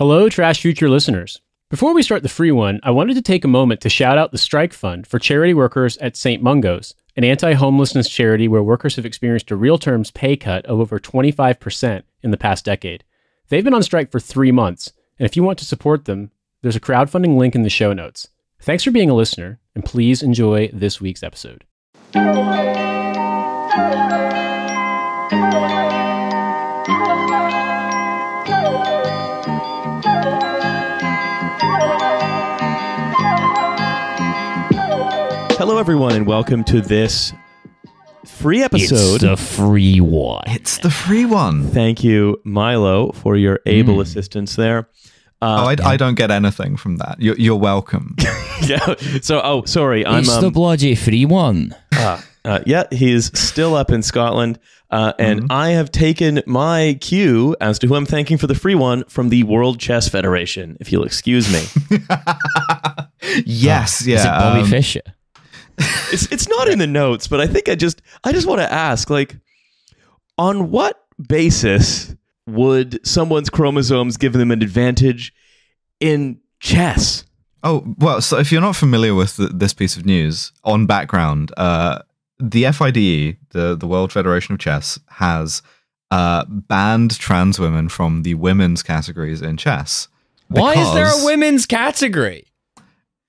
Hello, Trash Future listeners. Before we start the free one, I wanted to take a moment to shout out the Strike Fund for charity workers at St. Mungo's, an anti homelessness charity where workers have experienced a real terms pay cut of over 25% in the past decade. They've been on strike for three months, and if you want to support them, there's a crowdfunding link in the show notes. Thanks for being a listener, and please enjoy this week's episode. Hello, everyone, and welcome to this free episode. It's the free one. It's the free one. Thank you, Milo, for your able assistance there. oh, I, I don't get anything from that. You're, you're welcome. Yeah. So, oh, sorry, I'm. It's the Um, bloody free one. uh, uh, yeah, he's still up in Scotland, uh, and Mm-hmm. I have taken my cue as to who I'm thanking for the free one from the World Chess Federation. If you'll excuse me, yes, yeah. Is it Bobby um, Fischer? It's it's not in the notes, but I think I just I just want to ask, like, on what basis would someone's chromosomes give them an advantage in chess? Oh, well, so if you're not familiar with th- this piece of news, on background, uh, the FIDE, the, the World Federation of Chess, has uh, banned trans women from the women's categories in chess. Why is there a women's category?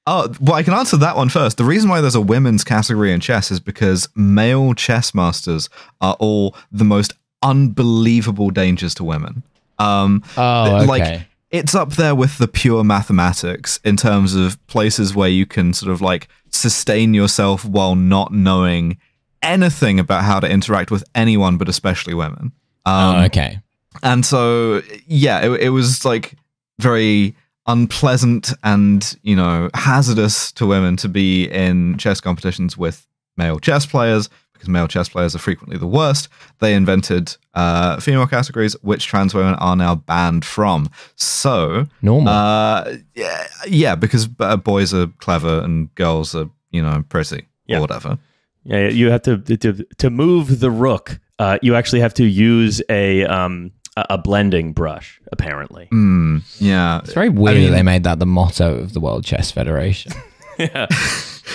Oh, well, I can answer that one first. The reason why there's a women's category in chess is because male chess masters are all the most unbelievable dangers to women. Um, Oh, okay. like it's up there with the pure mathematics in terms of places where you can sort of like sustain yourself while not knowing anything about how to interact with anyone, but especially women. Um, oh, okay. and so, yeah, it, it was like very unpleasant and, you know, hazardous to women to be in chess competitions with male chess players because male chess players are frequently the worst. They invented uh, female categories, which trans women are now banned from. So, Normal. uh, yeah, yeah, because uh, boys are clever and girls are, you know, pretty Yeah. or whatever. Yeah, you have to to to move the rook. Uh, you actually have to use a um a a blending brush, apparently. Mm, yeah. it's very weird mean- they made that the motto of the World Chess Federation. yeah.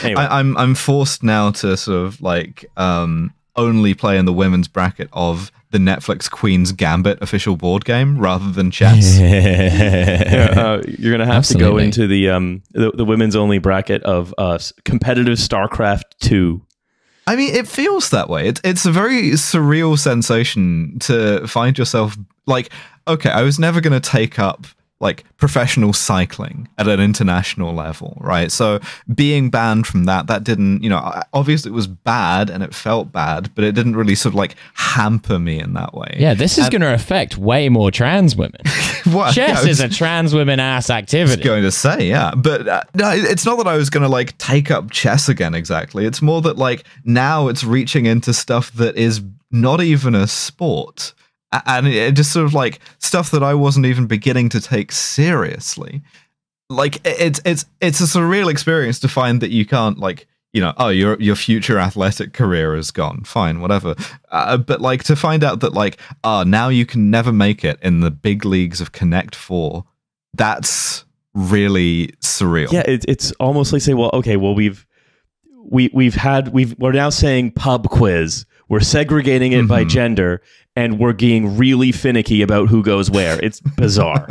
Anyway, I, I'm I'm forced now to sort of like um only play in the women's bracket of the Netflix Queen's Gambit official board game rather than chess. yeah, uh, you're gonna have to go into the um the, the women's only bracket of uh competitive StarCraft two. I mean, it feels that way. It's it's a very surreal sensation to find yourself like, okay, I was never going to take up like professional cycling at an international level, right? So being banned from that, that didn't, you know, obviously it was bad and it felt bad, but it didn't really sort of like hamper me in that way. yeah, this is going to affect way more trans women. What? Yeah, Chess is a trans women ass activity. going to say, yeah, but uh, no, it's not that I was going to like take up chess again exactly. It's more that like now it's reaching into stuff that is not even a sport. And it just sort of like stuff that I wasn't even beginning to take seriously. Like it's it's it's a surreal experience to find that you can't like you know oh your your future athletic career is gone fine whatever uh, but like to find out that like ah now you can never make it in the big leagues of Connect Four that's really surreal. Yeah, it, it's almost like say, well, okay, well we've we we've had we've we're now saying pub quiz. We're segregating it by Mhm. gender, and we're being really finicky about who goes where. It's bizarre.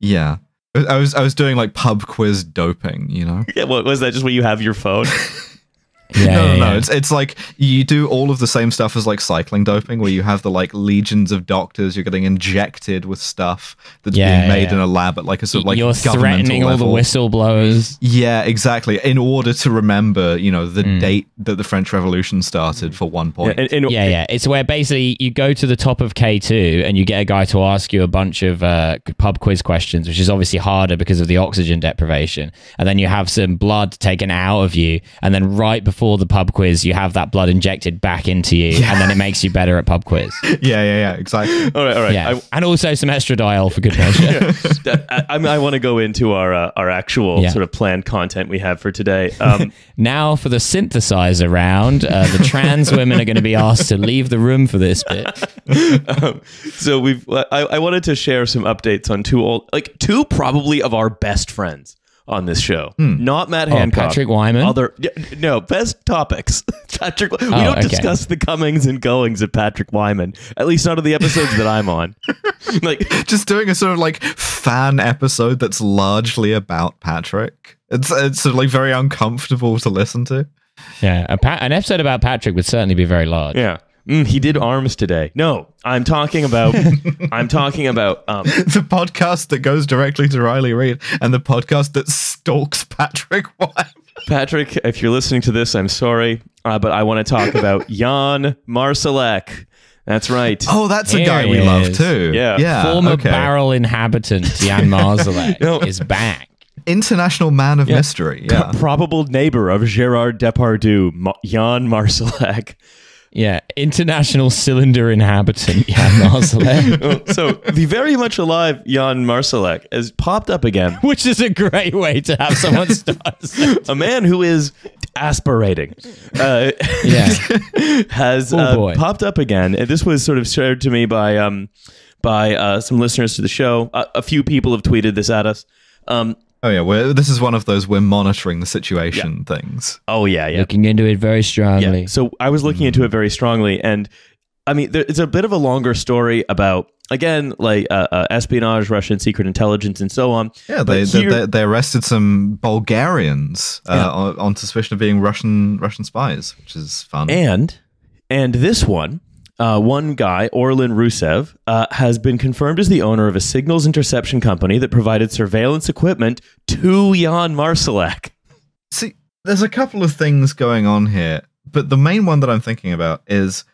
Yeah. I I was I was doing like pub quiz doping, you know. yeah, what was that? Just where you have your phone? yeah, no, no, yeah, no. yeah. It's it's like you do all of the same stuff as like cycling doping, where you have the like legions of doctors. You're getting injected with stuff that's Yeah, being made yeah. in a lab at like a sort of like You're governmental threatening all the whistleblowers. Yeah, exactly. In order to remember, you know, the Mm. date that the French Revolution started for one Yeah, point. and- and- Yeah, yeah. It's where basically you go to the top of K2 and you get a guy to ask you a bunch of uh, pub quiz questions, which is obviously harder because of the oxygen deprivation. And then you have some blood taken out of you. And then right before before the pub quiz, you have that blood injected back into you, and then it makes you better at pub quiz. yeah, yeah, yeah, exactly. All right, all right. Yeah, I, and also some estradiol for good measure. I, I, I want to go into our uh, our actual Yeah. sort of planned content we have for today. Um, now for the synthesizer round, uh, the trans women are going to be asked to leave the room for this bit. um, so we've I, I wanted to share some updates on two old like two probably of our best friends on this show. Hmm. Not Matt Oh, Hancock. Patrick Wyman. Other no best topics. Patrick. We Oh, don't okay. discuss the comings and goings of Patrick Wyman. At least not of the episodes that I'm on. like Just doing a sort of like fan episode that's largely about Patrick. It's it's sort of like very uncomfortable to listen to. Yeah, a pa- an episode about Patrick would certainly be very large. yeah. Mm, he did arms today. No, I'm talking about. I'm talking about. Um, the podcast that goes directly to Riley Reid and the podcast that stalks Patrick Wyman. Patrick, if you're listening to this, I'm sorry, uh, but I want to talk about Jan Marsalek. That's right. Oh, that's a guy he we love too. Yeah. yeah. Former okay. barrel inhabitant Jan Marsalek No. is back. international man of mystery. Yeah. Probable neighbor of Gerard Depardieu, Ma- Jan Marsalek. Yeah, international cylinder inhabitant Jan Marsalek. Oh, so the very much alive Jan Marsalek has popped up again. Which is a great way to have someone start. A man who is aspirating. Uh, yeah. has Oh, uh, popped up again. And this was sort of shared to me by um, by uh, some listeners to the show. A, a few people have tweeted this at us. Um, Oh yeah. We're, this is one of those we're monitoring the situation things. oh yeah, yeah, Looking into it very strongly. yeah. So I was looking into it very strongly, and I mean, there, it's a bit of a longer story about again, like uh, uh, espionage, Russian secret intelligence, and so on. Yeah. But They they, here- they, they arrested some Bulgarians uh, Yeah. on, on suspicion of being Russian Russian spies, which is fun. And and this one, uh, one guy, Orlin Rusev, uh, has been confirmed as the owner of a signals interception company that provided surveillance equipment to Jan Marsalek. See, there's a couple of things going on here, but the main one that I'm thinking about is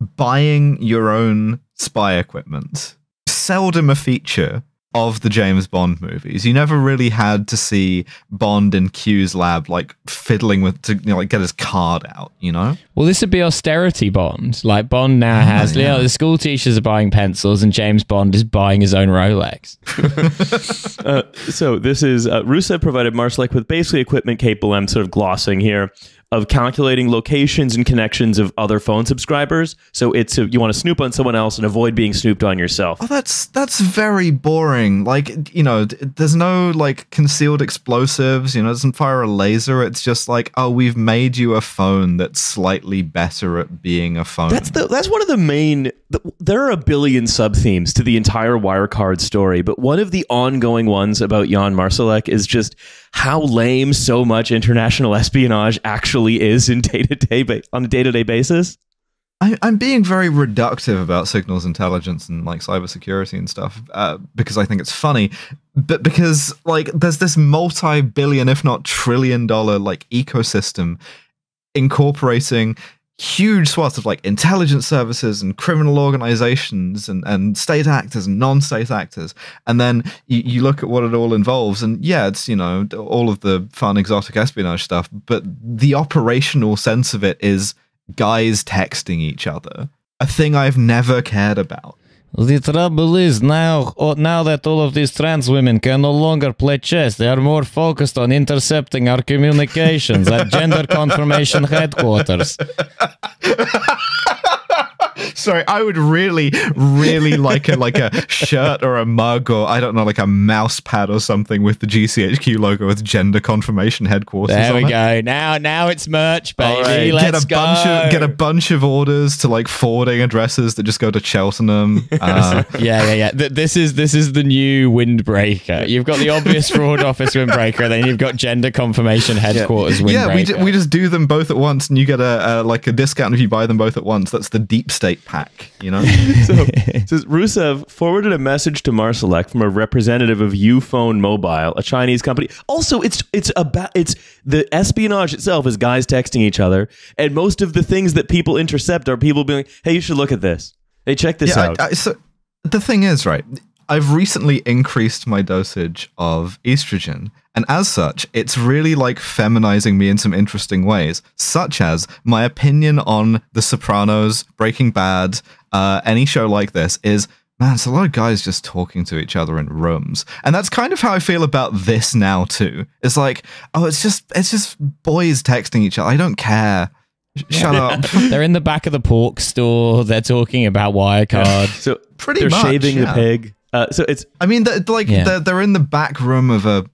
buying your own spy equipment. Seldom a feature of the James Bond movies. You never really had to see Bond in Q's lab like fiddling with to you know, like get his card out, you know? Well, this would be austerity Bond. Like Bond now has, you yeah. know, the school teachers are buying pencils, and James Bond is buying his own Rolex. Uh, so this is uh, Rusev provided Marsalek with basically equipment capable. I'm sort of glossing here of calculating locations and connections of other phone subscribers. So it's uh, you want to snoop on someone else and avoid being snooped on yourself. Oh, that's that's very boring. Like, you know, there's no like concealed explosives. You know, it doesn't fire a laser. It's just like, oh, we've made you a phone that's slightly better at being a phone. That's the that's one of the main. The, there are a billion sub themes to the entire Wirecard story, but one of the ongoing ones about Jan Marsalek is just how lame so much international espionage actually is in day to day on a day to day basis. I, I'm being very reductive about signals intelligence and like cybersecurity and stuff uh, because I think it's funny, but because like there's this multi-billion, if not trillion-dollar like ecosystem incorporating huge swaths of like intelligence services and criminal organizations and, and state actors and non-state actors. And then you, you look at what it all involves and yeah it's you know all of the fun exotic espionage stuff but the operational sense of it is guys texting each other a thing i've never cared about The trouble is now, oh, now that all of these trans women can no longer play chess, they are more focused on intercepting our communications at gender confirmation headquarters. sorry i would really really like a like a shirt or a mug or i don't know like a mouse pad or something with the gchq logo with gender confirmation headquarters There we on it. go. Now, now it's merch, baby. Right, Let's get a go. bunch of get a bunch of orders to like forwarding addresses that just go to Cheltenham. Uh, yeah, yeah, yeah. Th- this is this is the new windbreaker. You've got the obvious fraud office windbreaker, and then you've got gender confirmation headquarters windbreaker. yeah, we, ju- we just do them both at once, and you get a, a like a discount if you buy them both at once. That's the deep state pack, you know. So says Rusev forwarded a message to Marsalek from a representative of Uphone Mobile, a Chinese company. Also, it's it's about it's the espionage itself is guys texting each other, and most of the things that people intercept are people being, "Hey, you should look at this. Hey, check this yeah, out." I, I, so the thing is, right? I've recently increased my dosage of estrogen, and as such, it's really like feminizing me in some interesting ways, such as my opinion on The Sopranos, Breaking Bad, uh, any show like this is. Man, it's a lot of guys just talking to each other in rooms. And that's kind of how I feel about this now too. It's like, oh, it's just it's just boys texting each other. I don't care. Sh- Shut up. They're in the back of the pork store. They're talking about Wirecard. So Pretty they're much, shaving the pig. Uh, so it's I mean, they're, like Yeah. they're, they're in the back room of a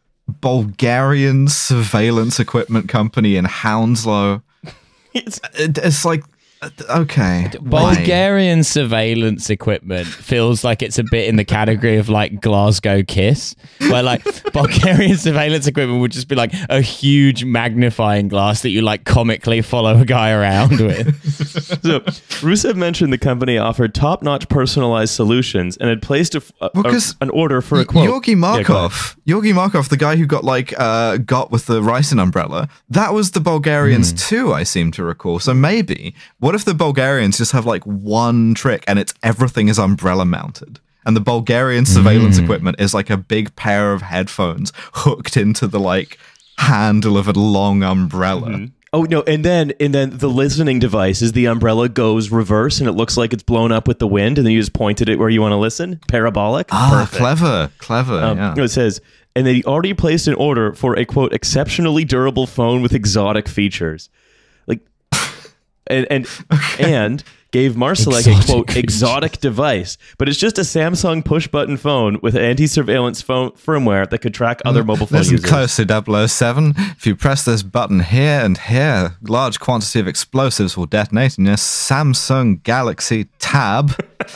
Bulgarian surveillance equipment company in Hounslow. it's It's like, uh, okay, why? Bulgarian surveillance equipment feels like it's a bit in the category of like Glasgow Kiss, where like Bulgarian surveillance equipment would just be like a huge magnifying glass that you like comically follow a guy around with. so Rusev mentioned the company offered top-notch personalized solutions and had placed a, a- Well, 'cause an order for a quote. Yorgi Yeah, go. Markov, Yorgi Markov, the guy who got like uh, got with the ricin umbrella, that was the Bulgarians too. I seem to recall. So maybe, what if the Bulgarians just have like one trick and it's everything is umbrella mounted, and the Bulgarian surveillance equipment is like a big pair of headphones hooked into the like handle of a long umbrella. Oh no! And then and then the listening device is the umbrella goes reverse and it looks like it's blown up with the wind, and then you just pointed it where you want to listen. Parabolic. Ah, clever, clever. Um, yeah. It says, and they already placed an order for a quote exceptionally durable phone with exotic features, and and and gave Marsalek a quote exotic device, but it's just a Samsung push button phone with anti-surveillance phone firmware that could track other mm. mobile phone Listen users. closely, 007. If you press this button here and here, large quantity of explosives will detonate in your Samsung Galaxy Tab.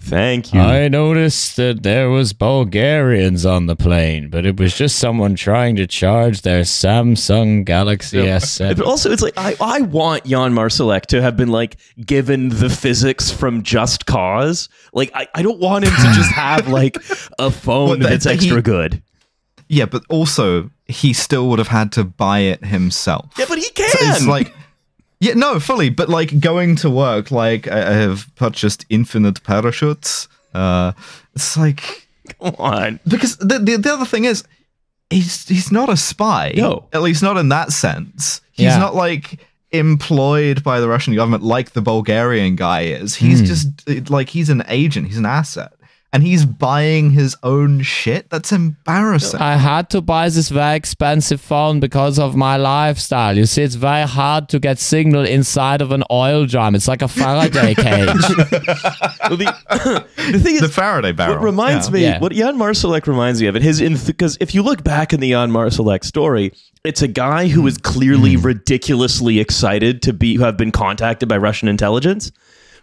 Thank you. I noticed that there was Bulgarians on the plane, but it was just someone trying to charge their Samsung Galaxy S7. But also, it's like I, I want Jan Marsalek to have been like given the physics from Just Cause. Like I, I don't want him to just have like a phone Well, that- that's that he- extra good. Yeah, but also, he still would have had to buy it himself. Yeah, but he can. So it's like, yeah, no, fully, but like going to work, like I I have purchased infinite parachutes. Uh, it's like, come on. because the, the the other thing is he's he's not a spy No. at least not in that sense he's Yeah. not like employed by the russian government like the bulgarian guy is. He's just uh, like he's an agent. He's an asset and he's buying his own shit that's embarrassing I had to buy this very expensive phone because of my lifestyle. You see, it's very hard to get signal inside of an oil drum. It's like a Faraday cage. Well, the, the thing is, the faraday barrel What reminds yeah. me, Yeah. what Jan Marsalek reminds me of, it his because if you look back in the Jan Marsalek story, it's a guy who is clearly hmm. ridiculously excited to be, who have been contacted by Russian intelligence.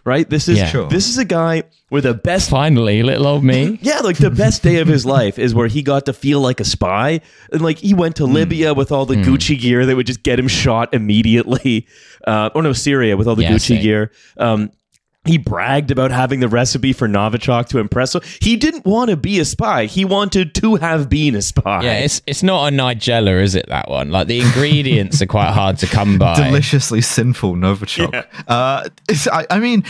Right? This is Yeah. Sure. this is a guy where the best Finally, little old me. yeah, like the best day of his life is where he got to feel like a spy. And like he went to Libya with all the Gucci gear that would just get him shot immediately. Uh, or no, Syria with all the Yeah, Gucci same. gear. Um, he bragged about having the recipe for Novichok to impress. So he didn't want to be a spy. He wanted to have been a spy. Yeah, it's it's not a Nigella, is it? That one. Like the ingredients are quite hard to come by. deliciously sinful novichok Yeah. uh it's, I, I mean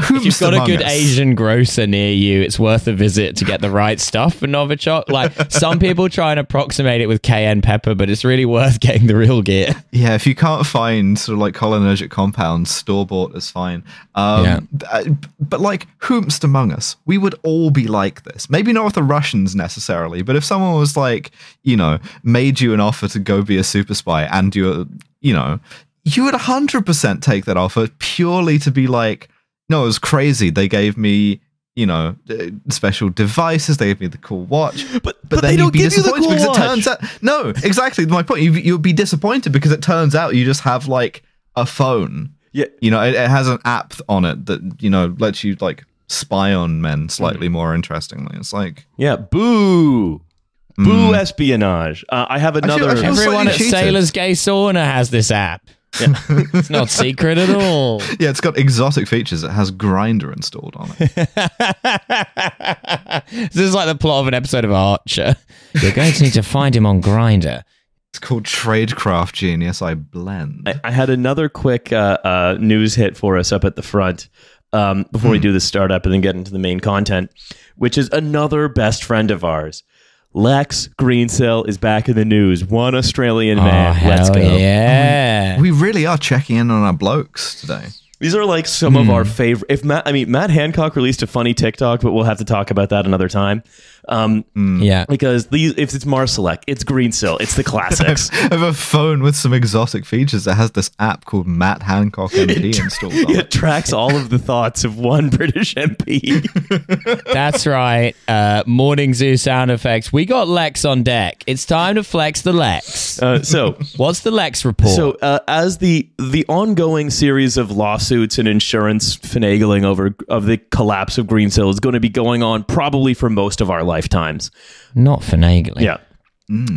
If you've got a good us? Asian grocer near you, it's worth a visit to get the right stuff for Novichok. Like some people try and approximate it with cayenne pepper, but it's really worth getting the real gear. Yeah, if you can't find sort of like cholinergic compounds, store bought is fine. Um, Yeah. b- uh, But like, whomst among us? We would all be like this. Maybe not with the Russians necessarily, but if someone was like, you know, made you an offer to go be a super spy and you're, you know, you would 100% take that offer purely to be like, no, it was crazy. They gave me. You know, uh, special devices. They gave me the cool watch, But- but, but then they don't give you the cool because watch. it turns out no, exactly my point. You you'll be disappointed because it turns out you just have like a phone. Yeah. You know, it, it has an app on it that you know lets you like spy on men slightly more interestingly. It's like Yeah. Boo. Boo espionage. Uh, I have another. Mm. I feel Everyone at cheated. Sailor's Gay Sauna has this app. It's not secret at all. yeah, it's got exotic features. It has Grindr installed on it. this is like the plot of an episode of Archer. You're going to need to find him on Grindr. It's called Tradecraft Genius. I blend. I, I had another quick uh, uh, news hit for us up at the front. um, before we do the startup and then get into the main content, which is another best friend of ours. Lex Greensill is back in the news. One Australian oh, man. oh, Let's go. Yeah. We really are checking in on our blokes today. These are like some of hmm. our favorite. If Matt, I mean, Matt Hancock released a funny TikTok, but we'll have to talk about that another time. Um, yeah. because these, if it's Marsalek, it's Greensill, it's the classics. I have a phone with some exotic features that has this app called Matt Hancock MP installed on it it. tracks all of the thoughts of one British MP. That's right. Uh, morning zoo sound effects. We got Lex on deck. It's time to flex the Lex. Uh, so, What's the Lex report? so uh, as the the ongoing series of lawsuits and insurance finagling over of the collapse of Greensill is going to be going on probably for most of our lifetimes. Not finagling. Yeah.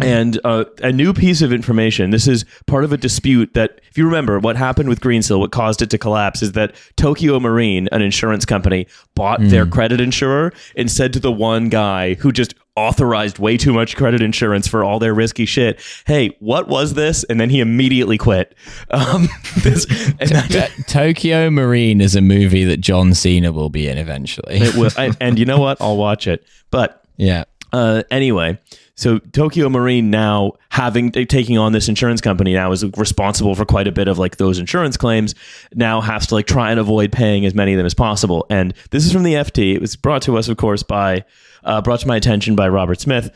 And uh, a new piece of information. This is part of a dispute that, if you remember, what happened with Greensill, what caused it to collapse, is that Tokyo Marine, an insurance company, bought their credit insurer and said to the one guy who just authorized way too much credit insurance for all their risky shit, "Hey, what was this?" And then he immediately quit. Um, this, and that- Tokyo Marine is a movie that John Cena will be in eventually. it will, and, and you know what? I'll watch it. But yeah. Uh, anyway, so Tokyo Marine now having taking on this insurance company now is responsible for quite a bit of like those insurance claims. Now has to like try and avoid paying as many of them as possible. And this is from the FT. It was brought to us, of course, by uh, brought to my attention by Robert Smith.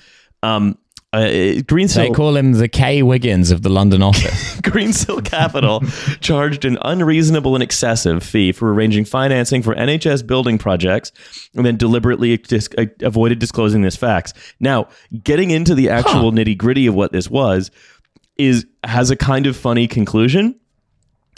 Um, uh, They Greensill call him the K Wiggins of the London office. Greensill Capital charged an unreasonable and excessive fee for arranging financing for NHS building projects and then deliberately dis- uh, avoided disclosing this facts. Now, getting into the actual nitty gritty of what this was is has a kind of funny conclusion.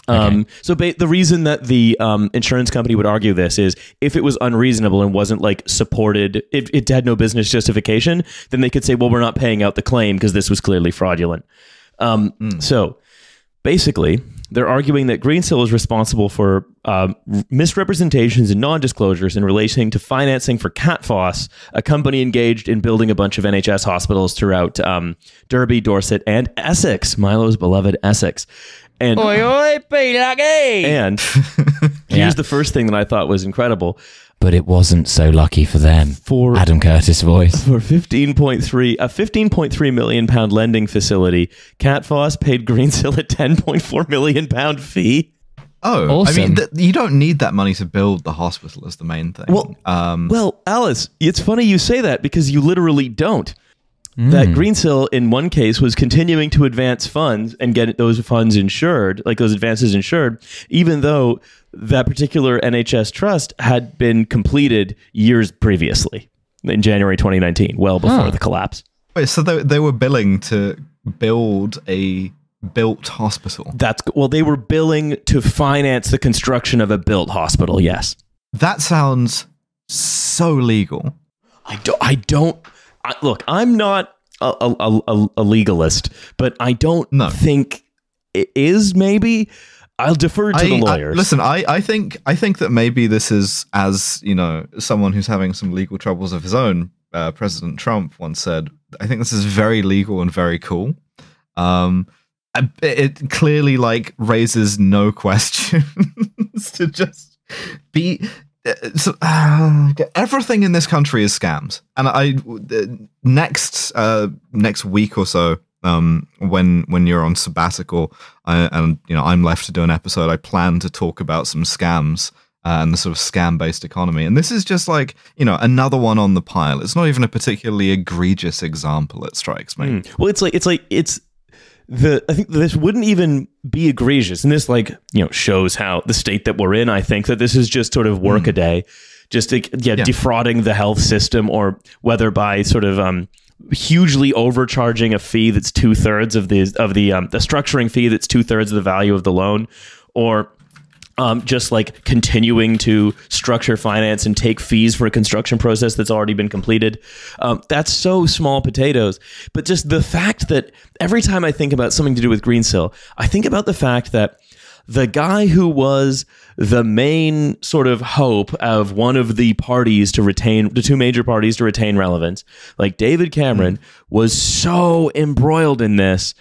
Um, so ba- the reason that the um, insurance company would argue this is if it was unreasonable and wasn't like supported, it, it had no business justification, then they could say, well, we're not paying out the claim because this was clearly fraudulent. Um, So basically, they're arguing that Greensill is responsible for um, misrepresentations and non-disclosures in relation to financing for CatFoss, a company engaged in building a bunch of NHS hospitals throughout um, Derby, Dorset, and Essex, Milo's beloved Essex. And oi, oi, lucky. and Yeah. here's the first thing that I thought was incredible. But it wasn't so lucky for them. For Adam Curtis voice. for 15.3 a 15.3 million pound lending facility, CatFoss paid Greensill a 10.4 million pound fee. Oh, I mean, th- you don't need that money to build the hospital. Is the main thing. Well- um, Well, Alice, it's funny you say that because you literally don't. That hmm. Greensill, in one case, was continuing to advance funds and get those funds insured, like those advances insured, even though that particular NHS trust had been completed years previously in January 2019, well before Huh. the collapse. wait, so they, they were billing to build a built hospital. That's well, they were billing to finance the construction of a built hospital. Yes, That sounds so legal. I don't. I don't. I, look, I'm not a, a, a, a legalist, but I don't No. think it is. Maybe I'll defer to I, the I- lawyers. listen, I, I think I think that maybe this is as you know someone who's having some legal troubles of his own. Uh, President Trump once said, "I think this is very legal and very cool." Um, it clearly like raises no questions to just be. Uh, everything in this country is scams, and I uh, next uh, next week or so, um, when when you're on sabbatical, I, and you know I'm left to do an episode, I plan to talk about some scams uh, and the sort of scam based economy. And this is just like you know another one on the pile. It's not even a particularly egregious example. It strikes me. Mm. Well, it's like it's like it's the I think this wouldn't even be egregious, and this like you know shows how the state that we're in. I think that this is just sort of work a day, just like, yeah, Yeah. defrauding the health system, or whether by sort of um hugely overcharging a fee that's two thirds of the of the um, the structuring fee that's two thirds of the value of the loan, or um, just like continuing to structure finance and take fees for a construction process that's already been completed. Um, that's so small potatoes. But just the fact that every time I think about something to do with Greensill, I think about the fact that the guy who was the main sort of hope of one of the parties to retain the two major parties to retain relevance, like David Cameron, was so embroiled in this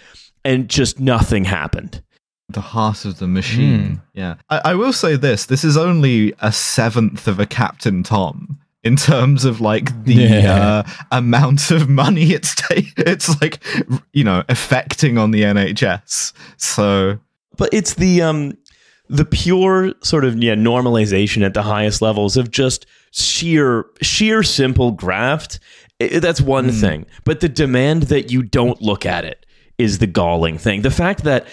and just nothing happened. The heart of the machine. Yeah. I, I will say this this is only a seventh of a Captain Tom in terms of like the Yeah. uh, amount of money it's ta- it's like you know affecting on the NHS. So but it's the um the pure sort of yeah normalization at the highest levels of just sheer sheer simple graft i- that's one thing but the demand that you don't look at it is the galling thing the fact that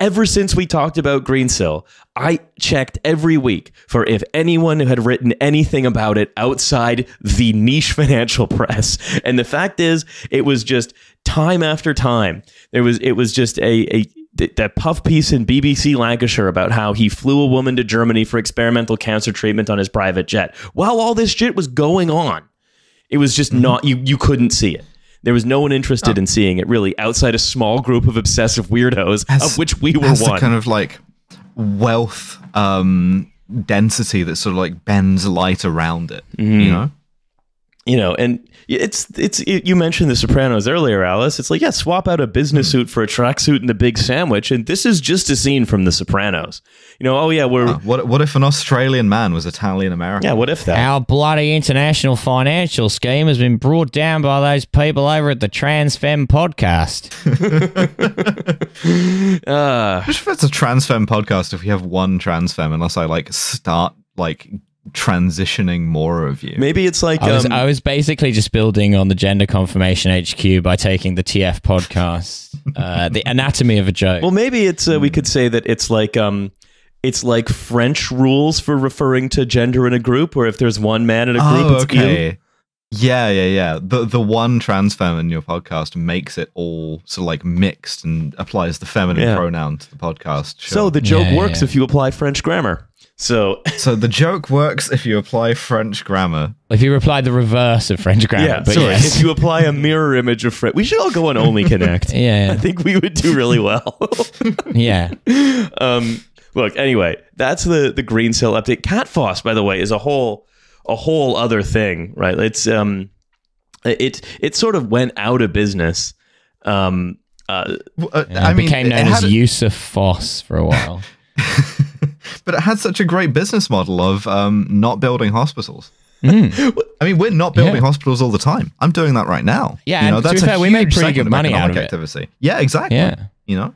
ever since we talked about greensill i checked every week for if anyone had written anything about it outside the niche financial press and the fact is it was just time after time there was it was just a a that puff piece in BBC Lancashire about how he flew a woman to Germany for experimental cancer treatment on his private jet. While all this shit was going on, it was just mm-hmm. not you. You couldn't see it. There was no one interested in seeing it really outside a small group of obsessive weirdos, Has- of which we were one. kind of like wealth um density that sort of like bends light around it. Mm-hmm. You know? You know, and it's it's it, you mentioned The Sopranos earlier, Alice. It's like yeah, swap out a business suit for a tracksuit and a big sandwich, and this is just a scene from The Sopranos. You know, oh yeah, we're Uh, what what if an Australian man was Italian American? yeah. What if that? Our bloody international financial scheme has been brought down by those people over at the Transfem podcast. Uh, Just if it's a transfem podcast, if we have one transfem, unless I like start like transitioning more of you. maybe it's like I was, um, I was basically just building on the Gender Confirmation HQ by taking the TF podcast, uh, the anatomy of a joke. Well, maybe it's uh, we could say that it's like um, it's like French rules for referring to gender in a group, where if there's one man in a group, oh, it's okay. you. Yeah, yeah, yeah. The the one transfem in your podcast makes it all sort of like mixed and applies the feminine Yeah. pronoun to the podcast. So the joke Yeah, works yeah. if you apply French grammar. So so the joke works if you apply French grammar. if you apply the reverse of French grammar, yeah, but sorry. yes. If you apply a mirror image of French, we should all go on Only Connect. yeah, I think we would do really well. yeah. um, look, anyway, that's the the Greensill update. Cat Foss, by the way, is a whole a whole other thing, right? It's um, it it sort of went out of business. Um, uh, W- uh, I mean, became it known had as a- Yusuf Foss for a while. but it had such a great business model of um, not building hospitals. Mm. I mean, we're not building Yeah. hospitals all the time. I'm doing that right now. Yeah, you know, and to that's be a fair, we make huge pretty good money out economic of it. activity. Yeah, exactly. Yeah. You know,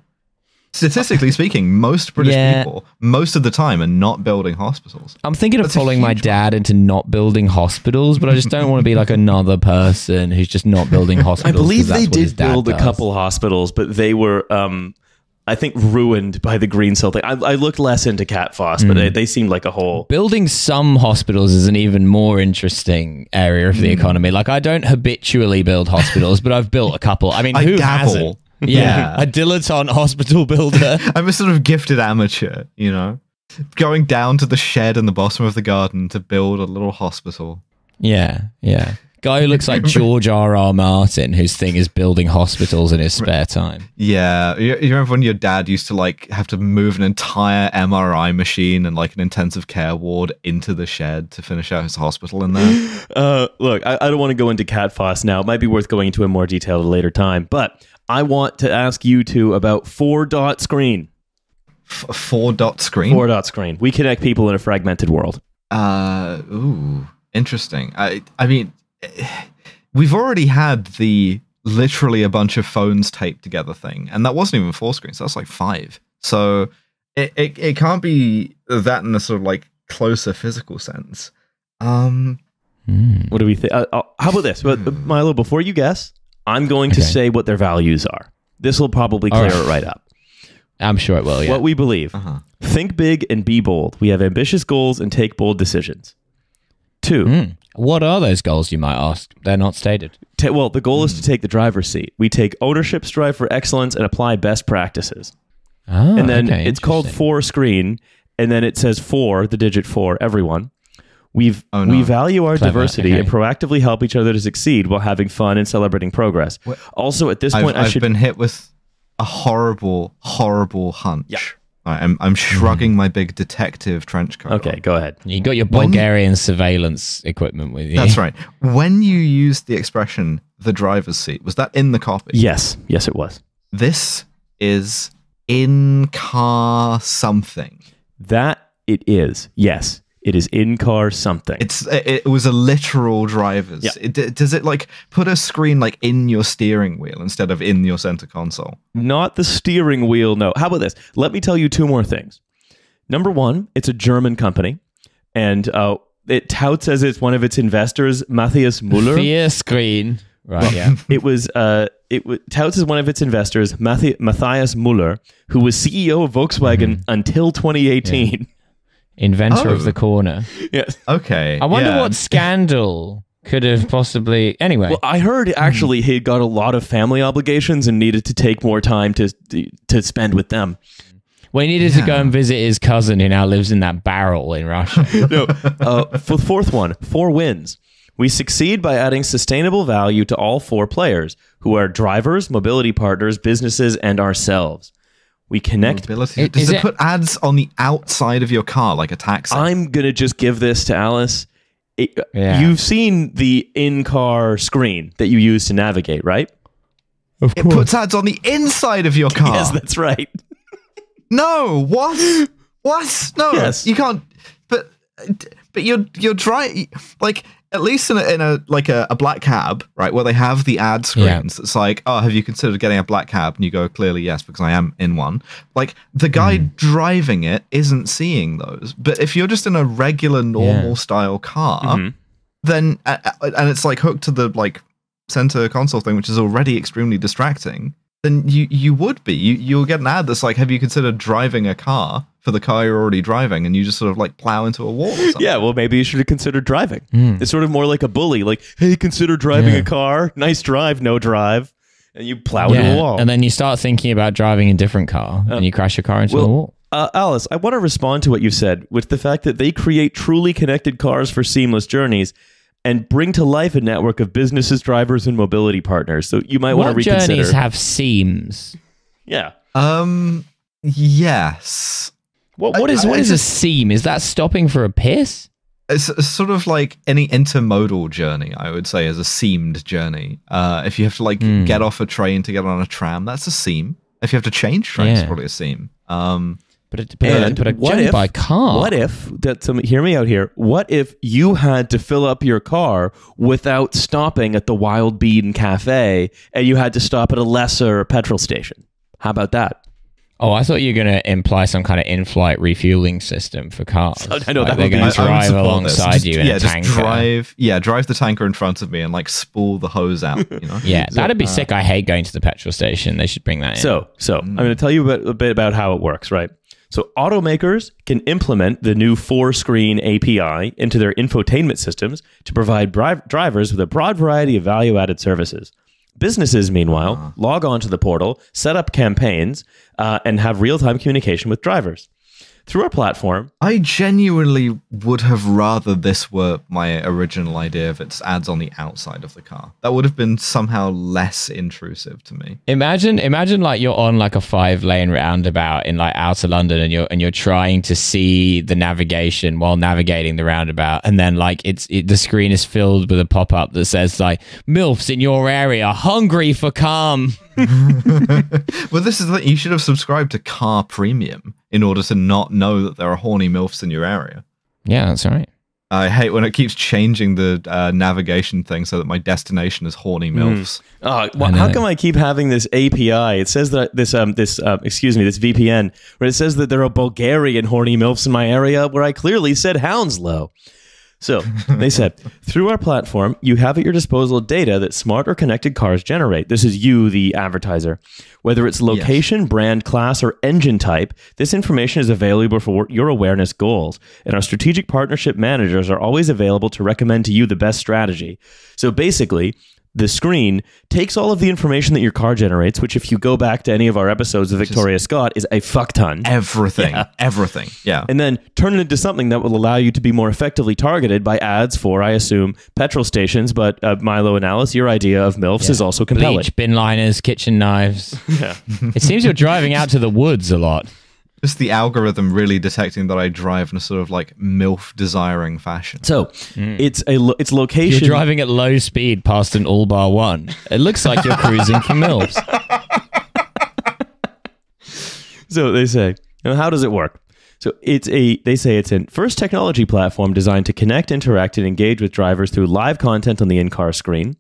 statistically speaking, most British Yeah. people, most of the time, are not building hospitals. I'm thinking of That's a following my huge dad into not building hospitals, but I just don't want to be like another person who's just not building hospitals. I believe they did dad build a couple hospitals, but they were, um, I think, ruined by the Greensill thing. I, I looked less into Cat Foss, but Hmm. they, they seemed like a whole. Building some hospitals is an even more interesting area of the economy. Like I don't habitually build hospitals, but I've built a couple. I mean, I who dabble. hasn't? Yeah, Yeah. a dilettante hospital builder. I'm a sort of gifted amateur, you know, going down to the shed in the bottom of the garden to build a little hospital. yeah, yeah. Guy who looks like George R. R. Martin, whose thing is building hospitals in his spare time. Yeah, you, you remember when your dad used to like have to move an entire MRI machine and like an intensive care ward into the shed to finish out his hospital in there? Uh, look, I, I don't want to go into Cat Foss now. It might be worth going into in more detail at a later time, but I want to ask you two about four dot screen. F- a four dot screen. Four dot screen. We connect people in a fragmented world. Uh, ooh, interesting. I, I mean, we've already had the literally a bunch of phones taped together thing, and that wasn't even four screens. That's like five. So it, it, it can't be that in a sort of like closer physical sense. Um, Hmm. What do we think? Uh, uh, how about this? But uh, Milo, before you guess, I'm going to Okay. say what their values are. This will probably clear right. it right up. I'm sure it will. Yeah. What we believe. uh-huh. Think big and be bold. We have ambitious goals and take bold decisions. Two. Hmm. What are those goals, you might ask? They're not stated. ta- well, the goal is to take the driver's seat. We take ownership, strive for excellence, and apply best practices. Oh, and then okay, it's called four screen, and then it says four, the digit four, everyone. We've Oh, no. we value our Clever, diversity okay. and proactively help each other to succeed while having fun and celebrating progress. What- Also, at this I've, point, I I've been hit with a horrible, horrible hunch. Yeah. I- I'm, I'm shrugging my big detective trench coat. okay. on. Go ahead. You got your When- Bulgarian surveillance equipment with you. That's right. When you used the expression "the driver's seat," was that in the copy? Yes, yes, it was. This is in-car something. That it is. Yes, it is in-car something. It's it, it was a literal driver's. Yeah. It, does it like put a screen like in your steering wheel instead of in your center console? Not the steering wheel. No. How about this? Let me tell you two more things. Number one, it's a German company, and uh, it touts as it's one of its investors, Matthias Muller. Fear screen. Right, yeah. it was uh, it w- touts as one of its investors, Mathi- Matthias Muller, who was CEO of Volkswagen until 2018. Inventor Oh. of the corner. yes. Okay. I wonder yeah. what scandal could have possibly. Anyway, Well, I heard actually he got a lot of family obligations and needed to take more time to to spend with them. well, he needed to go and visit his cousin who now lives in that barrel in Russia. no. Uh, for the fourth one, four wins. We succeed by adding sustainable value to all four players, who are drivers, mobility partners, businesses, and ourselves. We connect. Ability. Is Does it, it- put ads on the outside of your car like a taxi? I'm gonna just give this to Alice. It- uh, Yeah. You've seen the in-car screen that you use to navigate, right? of course. it puts ads on the inside of your car. Yes, that's right. No, what? What? No, Yes. you can't. But but you're you're trying like at least in a, in a like a, a black cab, right, where they have the ad screens. It's like, oh, have you considered getting a black cab? And you go, clearly yes, because I am in one. Like the guy Hmm. driving it isn't seeing those. But if you're just in a regular normal Yeah. style car, Mhm. then and it's like hooked to the like center console thing, which is already extremely distracting. Then you you would be you you'll get an ad that's like, have you considered driving a car for the car you're already driving, and you just sort of like plow into a wall. Or something. Yeah, well, maybe you should have considered driving. Mm. It's sort of more like a bully. Like, hey, consider driving Yeah. a car. Nice drive, no drive, and you plow into a wall. And then you start thinking about driving a different car and you crash your car into well, a wall. Uh, Alice, I want to respond to what you said with the fact that they create truly connected cars for seamless journeys and bring to life a network of businesses, drivers, and mobility partners. So you might want to reconsider. journeys have seams? yeah. Um. Yes. What what I- is I- what I is a seam? Is that stopping for a piss? It's, it's sort of like any intermodal journey, I would say, is a seamed journey. Uh, if you have to like Hmm. get off a train to get on a tram, that's a seam. If you have to change trains, it's Yeah. probably a seam. Um, But it but, a- but a what if- by car. What if that? Some, hear me out here. What if you had to fill up your car without stopping at the Wild Bean Cafe, and you had to stop at a lesser petrol station? How about that? Oh, I thought you were going to imply some kind of in-flight refueling system for cars. I know, Like that they're would be- going to drive alongside Just- you in yeah, a just tanker. drive. Yeah, drive the tanker in front of me and like spool the hose out. You know. Yeah, that'd be uh, sick. I hate going to the petrol station. They should bring that in. So, so I'm going to tell you about, a bit about how it works, right? So, automakers can implement the new four screen API into their infotainment systems to provide bri- drivers with a broad variety of value added services. Businesses, meanwhile, log on to the portal, set up campaigns, uh, and have real time communication with drivers. Through our platform, I genuinely would have rather this were my original idea if it's ads on the outside of the car. That would have been somehow less intrusive to me. Imagine, imagine like you're on like a five lane roundabout in like outer London, and you're and you're trying to see the navigation while navigating the roundabout, and then like it's it, the screen is filled with a pop up that says like milfs in your area hungry for calm. Well, this is that you should have subscribed to Car Premium in order to not know that there are horny milfs in your area. Yeah, that's right. I hate when it keeps changing the uh, navigation thing so that my destination is horny milfs. Uh, well, I how come I keep having this API? It says that this um this uh, excuse me this VPN where it says that there are Bulgarian horny milfs in my area where I clearly said Hounslow. So they said through our platform you have at your disposal data that smart or connected cars generate. This is you, the advertiser. Whether it's location, brand, class, or engine type, this information is available for your awareness goals. And our strategic partnership managers are always available to recommend to you the best strategy. So basically, the screen takes all of the information that your car generates, which, if you go back to any of our episodes of Victoria Scott, is a fuck ton, Everything, everything. Yeah. and then turn it into something that will allow you to be more effectively targeted by ads for, I assume, petrol stations. But uh, Milo and Alice, your idea of MILFs is also compelling. Bleach, bin liners, kitchen knives. Yeah. it seems you're driving out to the woods a lot. Just the algorithm really detecting that I drive in a sort of like MILF desiring fashion. So it's a lo- it's location. You're driving at low speed past an all bar one. It looks like you're cruising for milfs. so they say, now how does it work? So it's a they say it's a first technology platform designed to connect, interact, and engage with drivers through live content on the in-car screen.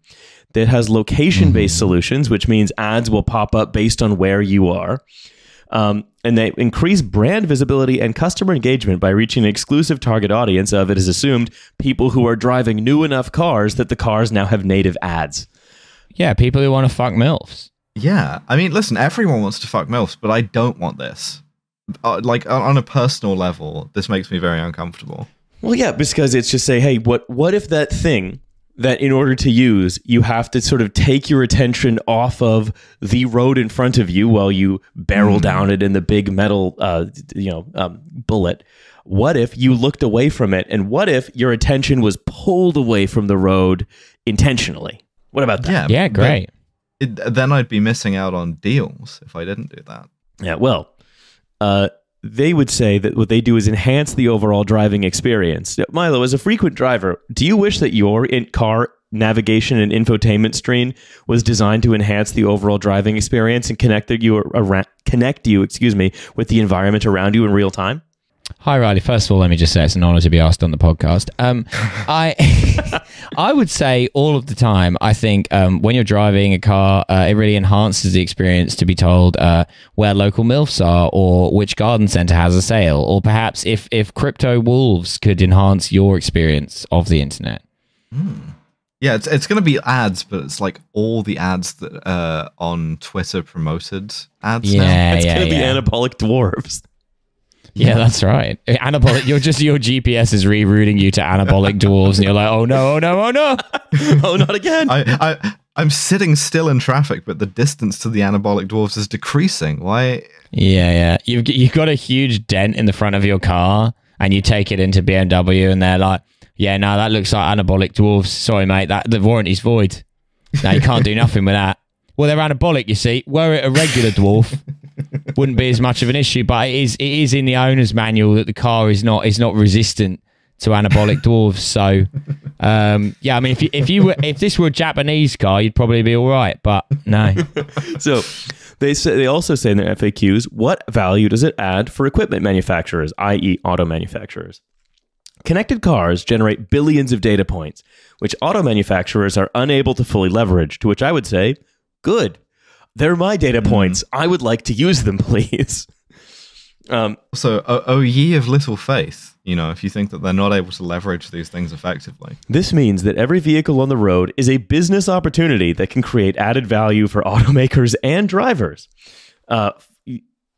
That has location-based solutions, which means ads will pop up based on where you are. Um, and they increase brand visibility and customer engagement by reaching an exclusive target audience of, it is assumed, people who are driving new enough cars that the cars now have native ads. Yeah, people who want to fuck MILFs. Yeah, I mean, listen, everyone wants to fuck MILFs, but I don't want this. Uh, like on on a personal level, this makes me very uncomfortable. Well, yeah, because it's just say, hey, what what if that thing that in order to use, you have to sort of take your attention off of the road in front of you while you barrel down it in the big metal, uh, you know, um, bullet. What if you looked away from it, and what if your attention was pulled away from the road intentionally? What about that? Yeah, Yeah, but great. It, then I'd be missing out on deals if I didn't do that. Yeah, well, uh, they would say that what they do is enhance the overall driving experience. Milo, as a frequent driver, do you wish that your car navigation and infotainment screen was designed to enhance the overall driving experience and connect you around, connect you, excuse me, with the environment around you in real time? Hi, Riley. First of all, let me just say it's an honor to be asked on the podcast. Um, I I would say all of the time. I think um, when you're driving a car, uh, it really enhances the experience to be told uh, where local milfs are, or which garden center has a sale, or perhaps if if crypto wolves could enhance your experience of the internet. Yeah, it's it's gonna be ads, but it's like all the ads that uh on Twitter promoted ads. now. Yeah, It's yeah, going to yeah. be anabolic dwarves. Yeah, that's right. Anabolic. You're just your GPS is rerouting you to anabolic dwarves, and you're like, oh no, oh no, oh no. oh, not again. I, I I'm sitting still in traffic, but the distance to the anabolic dwarves is decreasing. Why? Yeah, yeah. You've you've got a huge dent in the front of your car, and you take it into BMW, and they're like, "Yeah, no, that looks like anabolic dwarves. Sorry, mate, that the warranty's void. Now you can't do nothing with that." Well, they're anabolic, you see. Were it a regular dwarf, wouldn't be as much of an issue. But it is it is in the owner's manual that the car is not is not resistant to anabolic dwarves. So, um, yeah, I mean, if you, if you were if this were a Japanese car, you'd probably be all right. But no. So they say they also say in their FAQs, what value does it add for equipment manufacturers, i.e., auto manufacturers? Connected cars generate billions of data points, which auto manufacturers are unable to fully leverage. To which I would say, good. They're my data points. I would like to use them, please. Um, So, oh, oh ye of little faith. You know, if you think that they're not able to leverage these things effectively. This means that every vehicle on the road is a business opportunity that can create added value for automakers and drivers. Uh,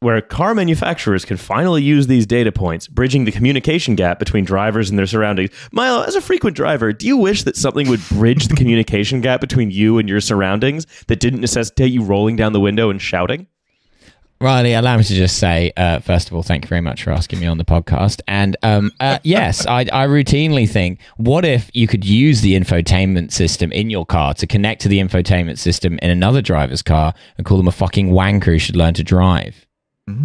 where car manufacturers can finally use these data points, bridging the communication gap between drivers and their surroundings. Milo, as a frequent driver, do you wish that something would bridge the communication gap between you and your surroundings that didn't necessitate you rolling down the window and shouting? Riley, allow me to just say, uh, first of all, thank you very much for asking me on the podcast. And um, uh, yes, I, I routinely think, what if you could use the infotainment system in your car to connect to the infotainment system in another driver's car and call them a fucking wanker who should learn to drive?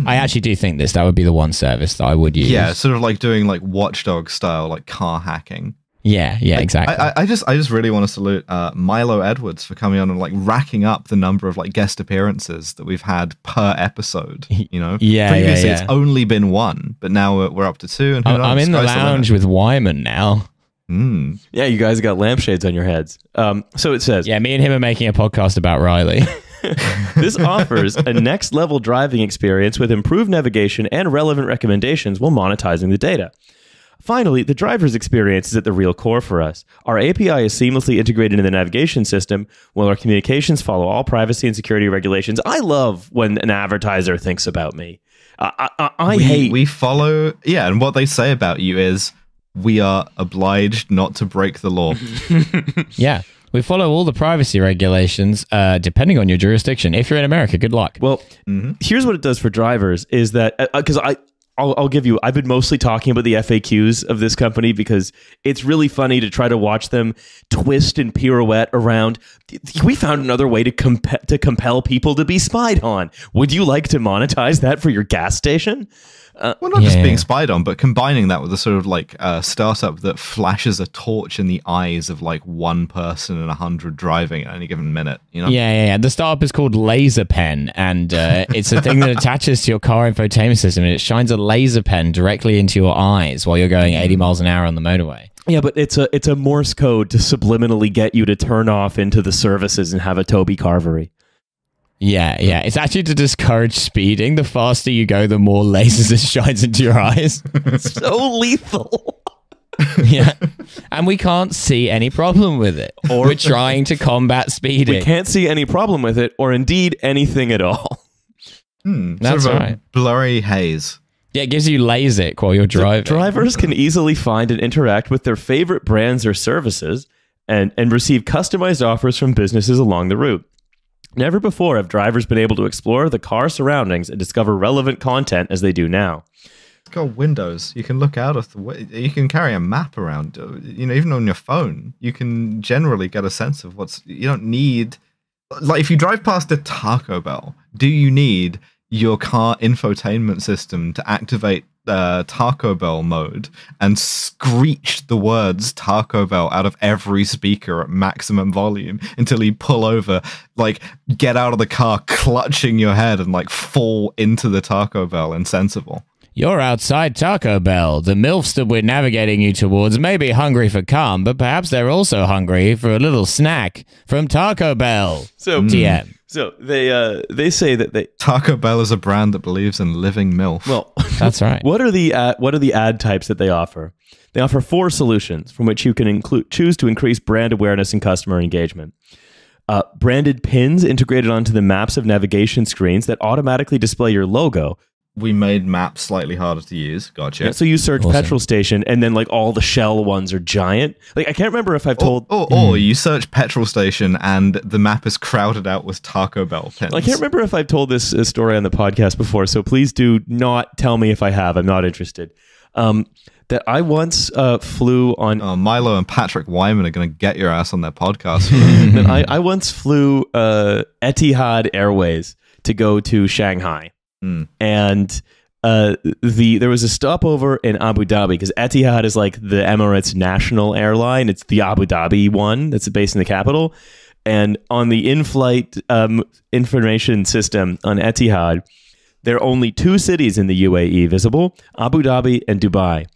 I actually do think this. That would be the one service that I would use. Yeah, sort of like doing like watchdog style, like car hacking. yeah, yeah, exactly. I, I, I just I just really want to salute uh, Milo Edwards for coming on and like racking up the number of like guest appearances that we've had per episode. You know, Yeah, yeah, Previously, yeah. it's only been one, but now we're, we're up to two. And who I'm, I'm in the Sky's limit. lounge with Wyman now. Mm. Yeah, you guys got lampshades on your heads. Um, so it says, Yeah, me and him are making a podcast about Riley. This offers a next level driving experience with improved navigation and relevant recommendations while monetizing the data. Finally, the driver's experience is at the real core for us. Our API is seamlessly integrated in the navigation system, while our communications follow all privacy and security regulations. I love when an advertiser thinks about me. I, I, I we, hate. we follow yeah, and what they say about you is we are obliged not to break the law. yeah. We follow all the privacy regulations, uh, depending on your jurisdiction. If you're in America, good luck. Well, here's what it does for drivers is that because I I'll, I'll give you I've been mostly talking about the FAQs of this company because it's really funny to try to watch them twist and pirouette around. We found another way to comp- to compel people to be spied on. Would you like to monetize that for your gas station? Well, not just Yeah. being spied on, but combining that with a sort of like uh, startup that flashes a torch in the eyes of like one person in a hundred driving at any given minute. You know? Yeah, yeah, yeah. The startup is called Laser Pen, and uh, it's a thing that attaches to your car infotainment system, and it shines a laser pen directly into your eyes while you're going 80 miles an hour on the motorway. Yeah, but it's a it's a Morse code to subliminally get you to turn off into the services and have a Toby Carvery. Yeah, yeah. It's actually to discourage speeding. The faster you go, the more lasers it shines into your eyes. so lethal. yeah. And we can't see any problem with it. Or we're trying to combat speeding. We can't see any problem with it, or indeed anything at all. Hmm, That's sort of a right. Blurry haze. Yeah, it gives you LASIK while you're driving. Drivers can easily find and interact with their favorite brands or services and, and receive customized offers from businesses along the route. Never before have drivers been able to explore the car surroundings and discover relevant content as they do now. It's got windows. You can look out of the. You can carry a map around. You know, even on your phone, you can generally get a sense of what's. You don't need. Like, if you drive past a Taco Bell, do you need your car infotainment system to activate uh, Taco Bell mode and screech the words Taco Bell out of every speaker at maximum volume until you pull over, like get out of the car, clutching your head, and like fall into the Taco Bell insensible? You're outside Taco Bell. The MILFs that we're navigating you towards may be hungry for cum, but perhaps they're also hungry for a little snack from Taco Bell. So, TM. So they uh, they say that they Taco Bell is a brand that believes in living MILF. well, That's right. what are the uh, what are the ad types that they offer? They offer four solutions from which you can include choose to increase brand awareness and customer engagement. Uh, branded pins integrated onto the maps of navigation screens that automatically display your logo. We made maps slightly harder to use. Gotcha. So you search Awesome. petrol station, and then like all the shell ones are giant. Like I can't remember if I've told. or, or, or you search petrol station and the map is crowded out with Taco Bell pins. I can't remember if I've told this uh, story on the podcast before, so please do not tell me if I have. I'm not interested. Um, that I once uh, flew on. Oh, Milo and Patrick Wyman are going to get your ass on their podcast. that I, I once flew uh, Etihad Airways to go to Shanghai, Hmm. and uh, the there was a stopover in Abu Dhabi because Etihad is like the Emirates national airline. It's the Abu Dhabi one that's based in the capital, and on the in-flight um, information system on Etihad, there are only two cities in the UAE visible: Abu Dhabi and Dubai.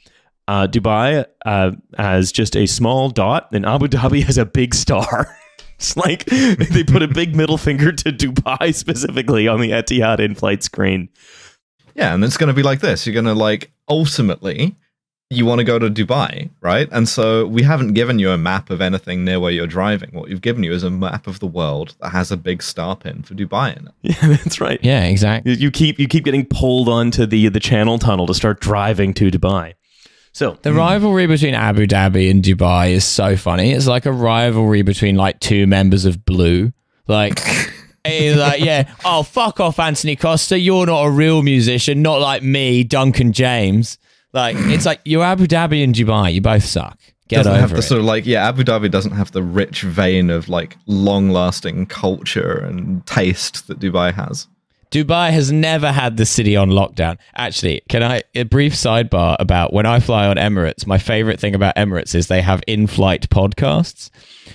Uh, Dubai uh, has just a small dot, and Abu Dhabi has a big star. It's like they put a big middle finger to Dubai specifically on the Etihad in-flight screen. yeah, and it's going to be like this. You're going to like ultimately you want to go to Dubai, right? And so we haven't given you a map of anything near where you're driving. What we've given you is a map of the world that has a big star pin for Dubai in it. Yeah, that's right. Yeah, exactly. You- You keep you keep getting pulled onto the the channel tunnel to start driving to Dubai. So The rivalry between Abu Dhabi and Dubai is so funny. It's like a rivalry between like two members of Blue. Like, like yeah, oh fuck off, Antony Costa. You're not a real musician, not like me, Duncan James. Like, it's like you're Abu Dhabi and Dubai. You both suck. Get doesn't over have the it. sort of like yeah, Abu Dhabi doesn't have the rich vein of like long-lasting culture and taste that Dubai has. Dubai has never had the city on lockdown. Actually, can I a brief sidebar about when I fly on Emirates? My favorite thing about Emirates is they have in-flight podcasts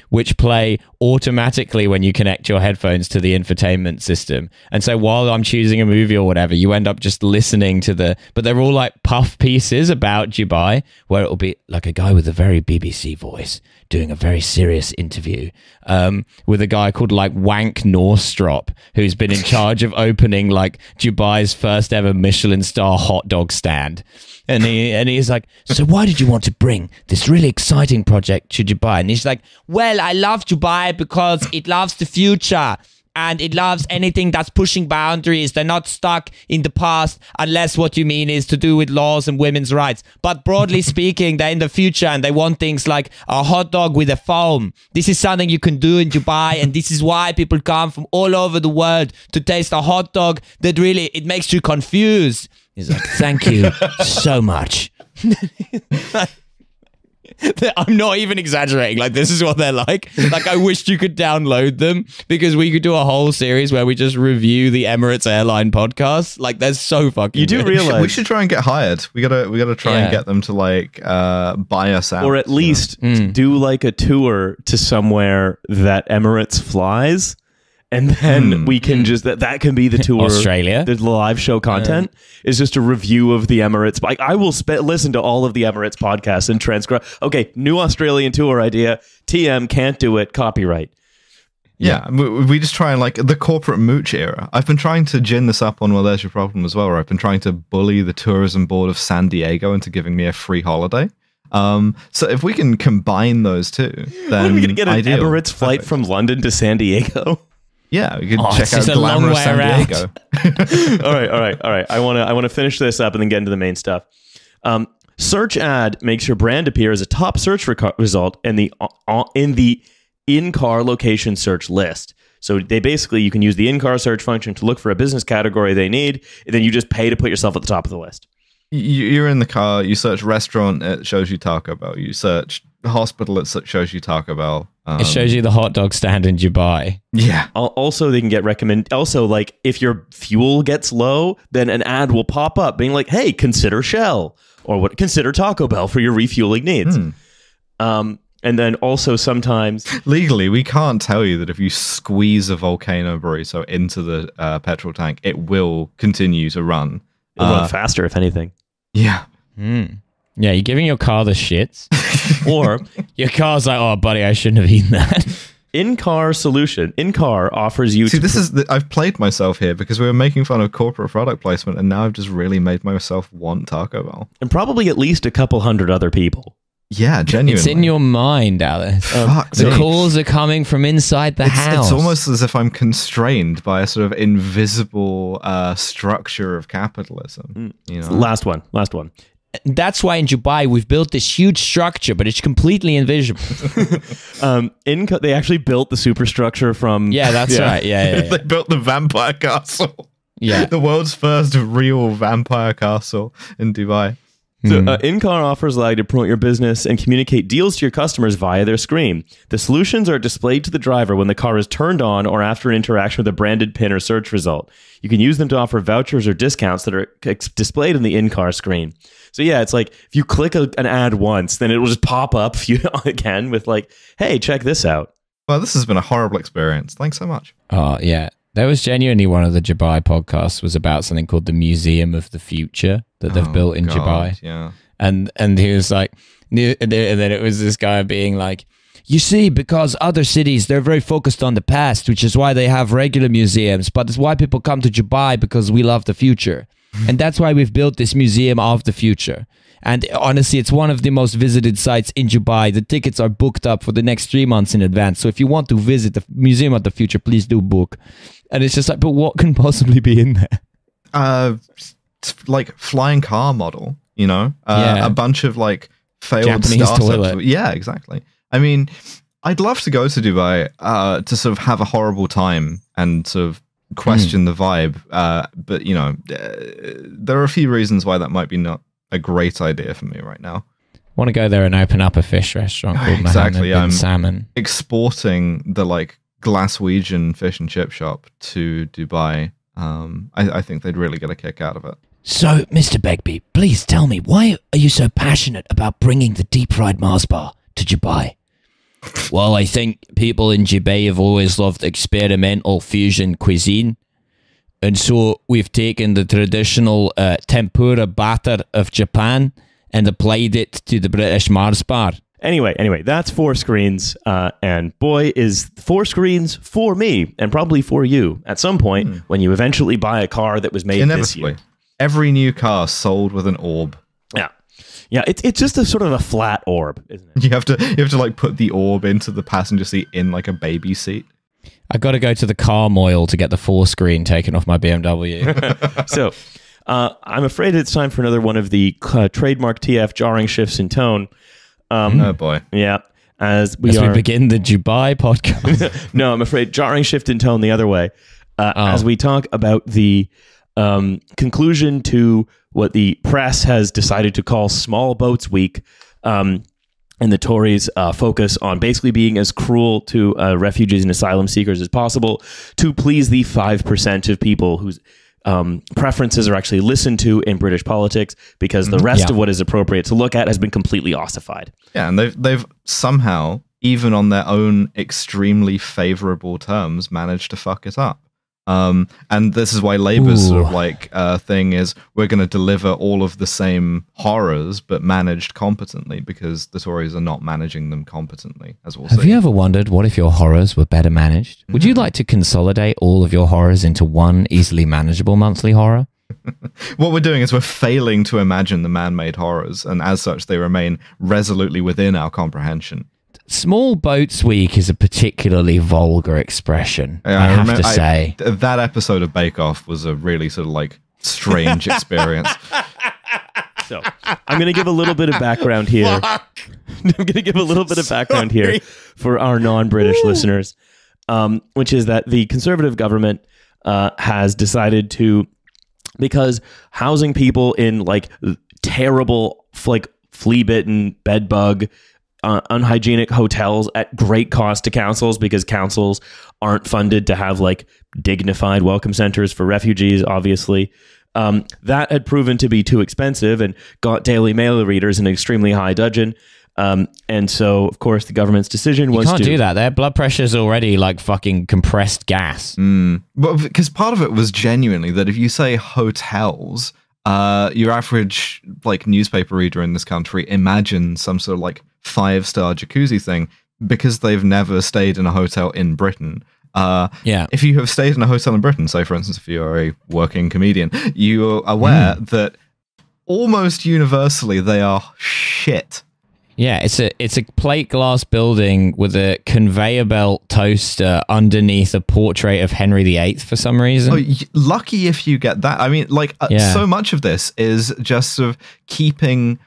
which play automatically when you connect your headphones to the infotainment system. And so while I'm choosing a movie or whatever, you end up just listening to the but they're all like puff pieces about Dubai where it'll be like a guy with a very BBC voice doing a very serious interview um, with a guy called like Wank Norstrop, who's been in charge of opening like Dubai's first ever Michelin star hot dog stand. And he and he's like, so why did you want to bring this really exciting project to Dubai? And he's like, well, I love Dubai because it loves the future and it loves anything that's pushing boundaries. They're not stuck in the past unless what you mean is to do with laws and women's rights. But broadly speaking, they're in the future and they want things like a hot dog with a foam. This is something you can do in Dubai and this is why people come from all over the world to taste a hot dog that really it makes you confused. He's like, thank you so much. I'm not even exaggerating. Like this is what they're like. Like I wished you could download them because we could do a whole series where we just review the Emirates airline podcast. Like they're so fucking. You do good. Realize, we should try and get hired. We gotta we gotta try Yeah. and get them to like uh buy us out. or at least Mm. do like a tour to somewhere that Emirates flies, and then Hmm. we can just that that can be the tour. Australia. the live show content is just a review of the Emirates. Like I will spe- listen to all of the Emirates podcasts and transcribe. Okay, new Australian tour idea. TM can't do it. Copyright. Yeah, we, we just try and like the corporate mooch era. I've been trying to gin this up on Well There's Your Problem as well, where I've been trying to bully the tourism board of San Diego into giving me a free holiday. Um, so if we can combine those two, then When are we gonna get an ideal. Emirates flight Perfect. from London to San Diego? Yeah, we could Oh, check out just a long glamorous San. Diego. all right, all right, all right. I want to I want to finish this up and then get into the main stuff. Um, search ad makes your brand appear as a top search reco- result in the uh, in the in-car location search list. So they basically you can use the in-car search function to look for a business category they need, and then you just pay to put yourself at the top of the list. You're in the car. You search restaurant. It shows you Taco Bell. You search hospital. It shows you Taco Bell. Um, It shows you the hot dog stand in Dubai. Yeah, Also, they can get recommend. Also, like if your fuel gets low, then an ad will pop up being like, "Hey, consider Shell or what? Consider Taco Bell for your refueling needs." Hmm. Um, and then also sometimes legally, we can't tell you that if you squeeze a volcano burrito into the uh, petrol tank, it will continue to run. it'll Uh, run faster if anything. Yeah, Hmm. Yeah, you're giving your car the shits. Or Your car's like, oh, buddy, I shouldn't have eaten that. in-car solution. In-car offers you See, to this is the, I've played myself here because we were making fun of corporate product placement, and now I've just really made myself want Taco Bell. and probably at least a couple hundred other people. Yeah, genuinely. it's in your mind, Alice. Fuck The me. calls are coming from inside the it's, house. it's almost as if I'm constrained by a sort of invisible uh, structure of capitalism. You know, Last one. Last one. That's why in Dubai we've built this huge structure, but it's completely invisible. Um, in they actually built the superstructure from Yeah, that's Yeah. right. Yeah, yeah, yeah. they built the vampire castle, yeah. the world's first real vampire castle in Dubai. So, Hmm. uh, in-car offers allow you to promote your business and communicate deals to your customers via their screen. The solutions are displayed to the driver when the car is turned on or after an interaction with a branded pin or search result. You can use them to offer vouchers or discounts that are ex- displayed in the in-car screen. So yeah, it's like if you click a, an ad once, then it will just pop up you again with like, "Hey, check this out." Well, this has been a horrible experience. Thanks so much. Oh yeah. There was genuinely one of the Dubai podcasts was about something called the Museum of the Future that they've Oh, built in God, Dubai. Yeah. and and he was like and then it was this guy being like you see because other cities they're very focused on the past which is why they have regular museums but it's why people come to dubai because we love the future. And that's why we've built this museum of the future. And honestly it's one of the most visited sites in dubai. The tickets are booked up for the next three months in advance. So if you want to visit the museum of the future please do book and it's just like but what can possibly be in there uh like flying car model you know uh, Yeah. a bunch of like failed Japanese startups toilet. yeah exactly i mean i'd love to go to dubai uh to sort of have a horrible time and sort of question Hmm. the vibe uh but you know uh, there are a few reasons why that might be not a great idea for me right now want to go there and open up a fish restaurant called Exactly, Mohammed bin I'm- salmon exporting the like Glaswegian fish and chip shop to dubai um I, I think they'd really get a kick out of it So, Mr. Begbie, please tell me, why are you so passionate about bringing the deep fried Mars bar to Dubai? well, I think people in Dubai have always loved experimental fusion cuisine. And so we've taken the traditional uh, tempura batter of Japan and applied it to the British Mars bar. Anyway, anyway, that's four screens, uh, and boy, is four screens for me, and probably for you at some point when you eventually buy a car that was made this year. every new car sold with an orb Yeah, yeah, it's it's just a sort of a flat orb, isn't it? You have to you have to like put the orb into the passenger seat in like a baby seat. I've got to go to the car moil to get the four screen taken off my BMW. so, uh, I'm afraid it's time for another one of the uh, trademark TF jarring shifts in tone. Um, Oh boy. Yeah, as we As are. we begin the Dubai podcast. no, I'm afraid jarring shift in tone the other way. Uh, Oh. As we talk about the um, conclusion to what the press has decided to call Small Boats Week, um, and the Tories uh, focus on basically being as cruel to uh, refugees and asylum seekers as possible to please the 5% of people whose um, preferences are actually listened to in British politics because the rest Yeah. of what is appropriate to look at has been completely ossified. Yeah, and they've they've somehow, even on their own extremely favorable terms, managed to fuck it up. Um, and this is why Labour's sort of like uh, thing is we're going to deliver all of the same horrors, but managed competently because the Tories are not managing them competently, as we'll Have see. you ever wondered what if your horrors were better managed? Would you like to consolidate all of your horrors into one easily manageable monthly horror? what we're doing is we're failing to imagine the man-made horrors, and as such, they remain resolutely within our comprehension. Small Boats Week is a particularly vulgar expression, Yeah, I, have remem- to say. th- that episode of Bake Off was a really sort of like strange experience. So I'm going to give a little bit of background here. I'm going to give a little bit of background here for our non-British listeners, um, which is that the Conservative government uh, has decided to, because housing people in like terrible, like flea-bitten, bed-bug, uh, unhygienic hotels at great cost to councils because councils aren't funded to have like dignified welcome centers for refugees, obviously. Um, that had proven to be too expensive and got Daily Mail readers an extremely high dudgeon. Um, and so, of course, the government's decision You was can't to do that. Their blood pressure's already like fucking compressed gas. Mm. But because part of it was genuinely that if you say hotels, uh, your average like newspaper reader in this country imagines some sort of like five star jacuzzi thing because they've never stayed in a hotel in Britain. Uh, Yeah. if you have stayed in a hotel in Britain, say for instance, if you're a working comedian, you are aware that almost universally they are shit. Yeah, it's a it's a plate glass building with a conveyor belt toaster underneath a portrait of Henry VIII for some reason. Oh, lucky if you get that. I mean, like, uh, Yeah. so much of this is just sort of keeping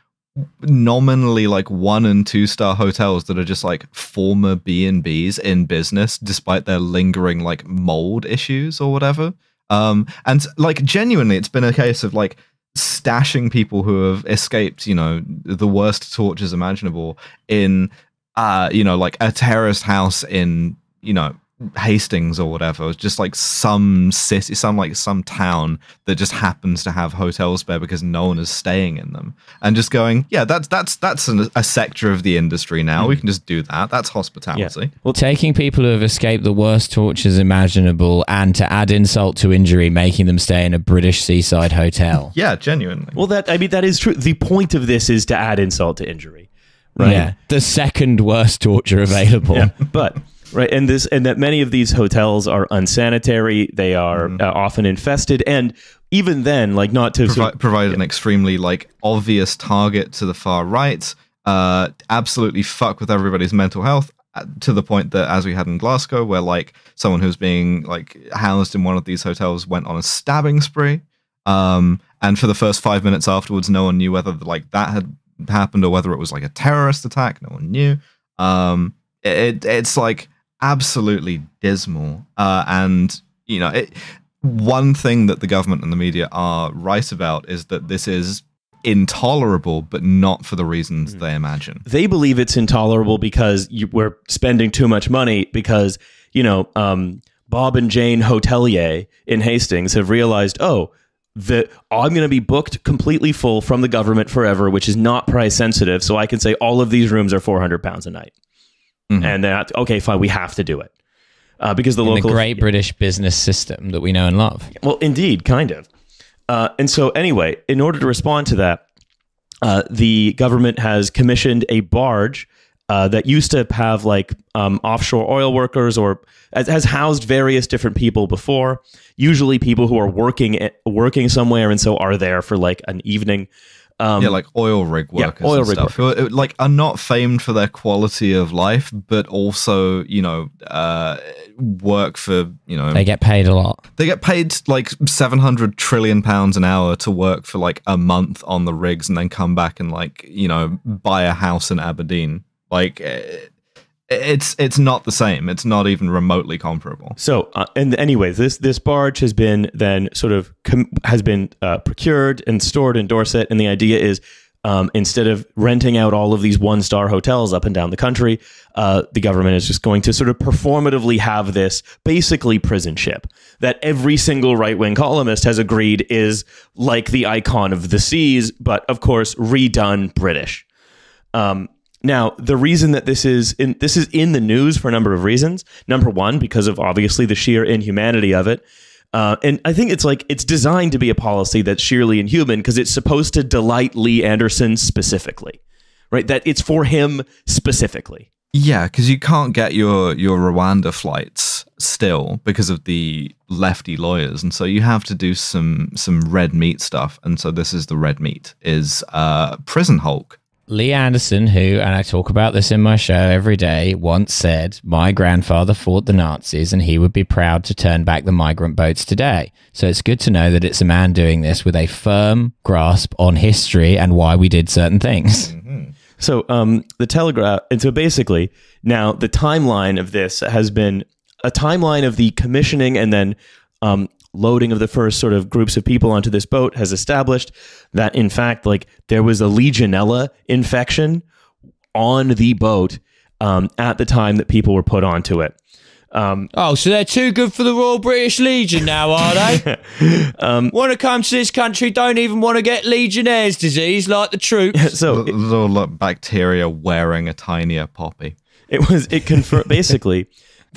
nominally like one and two star hotels that are just like former B and B's in business, despite their lingering like mold issues or whatever. Um, and like genuinely, it's been a case of like stashing people who have escaped, you know, the worst tortures imaginable in, uh, you know, like a terraced house in, you know, Hastings or whatever, just like some city, some like some town that just happens to have hotels there because no one is staying in them, and just going, yeah, that's that's that's an, a sector of the industry now. We hmm. can just do that. That's hospitality. Well, Taking people who have escaped the worst tortures imaginable and to add insult to injury, making them stay in a British seaside hotel. Yeah, genuinely. well, that I mean, that is true. The point of this is to add insult to injury, right? Yeah. The second worst torture available. Yeah, but right, and this and that many of these hotels are unsanitary. They are uh, often infested, and even then, like not to sort Provi- of- provide an extremely like obvious target to the far right. Uh, absolutely fuck with everybody's mental health uh, to the point that, as we had in Glasgow, where like someone who's being like housed in one of these hotels went on a stabbing spree. Um, and for the first five minutes afterwards, no one knew whether like that had happened or whether it was like a terrorist attack. No one knew. Um, it, it's like absolutely dismal. Uh, and you know, it, one thing that the government and the media are right about is that this is intolerable, but not for the reasons they imagine. they believe it's intolerable because you, we're spending too much money because you know um, Bob and Jane Hotelier in Hastings have realized oh that I'm going to be booked completely full from the government forever which is not price sensitive so I can say all of these rooms are 400 pounds a night Mhm. and then okay fine we have to do it uh, because the In local the great British business system that we know and love. well, indeed, kind of. Uh, and so, anyway, in order to respond to that, uh, the government has commissioned a barge uh, that used to have like um, offshore oil workers or has, has housed various different people before. Usually, people who are working at- working somewhere and so are there for like an evening. Um, yeah, like oil rig workers. yeah, workers oil and rig stuff, who are, like are not famed for their quality of life, but also you know uh, work for you know They get paid a lot. they get paid like 700 trillion pounds an hour to work for like a month on the rigs and then come back and like you know buy a house in aberdeen like eh, it's it's not the same. It's not even remotely comparable. So, uh, and anyways, this this barge has been then sort of com- has been uh, procured and stored in Dorset, and the idea is Um, instead of renting out all of these one star hotels up and down the country, uh, the government is just going to sort of performatively have this basically prison ship that every single right wing columnist has agreed is like the icon of the seas, but of course, redone British. Um, now, the reason that this is in this is in the news for a number of reasons. Number one, because of obviously the sheer inhumanity of it. Uh, and I think it's like it's designed to be a policy that's sheerly inhuman because it's supposed to delight Lee Anderson specifically, right? That it's for him specifically. Yeah, because you can't get your your Rwanda flights still because of the lefty lawyers, and so you have to do some some red meat stuff. And so this is the red meat is uh, prison Hulk. Lee Anderson, who, and I talk about this in my show every day, once said, My grandfather fought the Nazis and he would be proud to turn back the migrant boats today. So it's good to know that it's a man doing this with a firm grasp on history and why we did certain things. So um, the Telegraph, and so basically now the timeline of this has been a timeline of the commissioning and then um, loading of the first sort of groups of people onto this boat has established that in fact like there was a legionella infection on the boat um, at the time that people were put onto it. Um, Oh, so they're too good for the Royal British Legion now, are they? um, want to come to this country, don't even want to get Legionnaire's disease like the troops. so L- little bacteria wearing a tinier poppy. It was it confirmed basically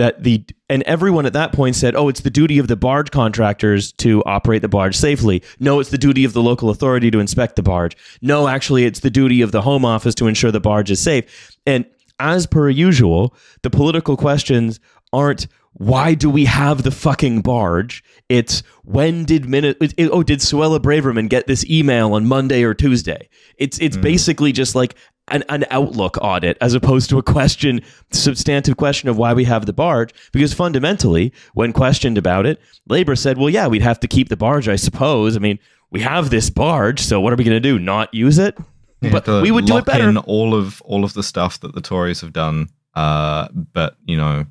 that the and everyone at that point said, "Oh, it's the duty of the barge contractors to operate the barge safely." No, it's the duty of the local authority to inspect the barge. No, actually, it's the duty of the home office to ensure the barge is safe. And as per usual, the political questions aren't why do we have the fucking barge? It's when did minute oh did Suella Braverman get this email on Monday or Tuesday? It's it's hmm. basically just like an, an outlook audit as opposed to a question substantive question of why we have the barge. Because fundamentally when questioned about it labor said well yeah we'd have to keep the barge i suppose. I mean we have this barge so what are we going to do? Not use it? But we would do it better. in all of all of the stuff that the Tories have done, uh, but you know,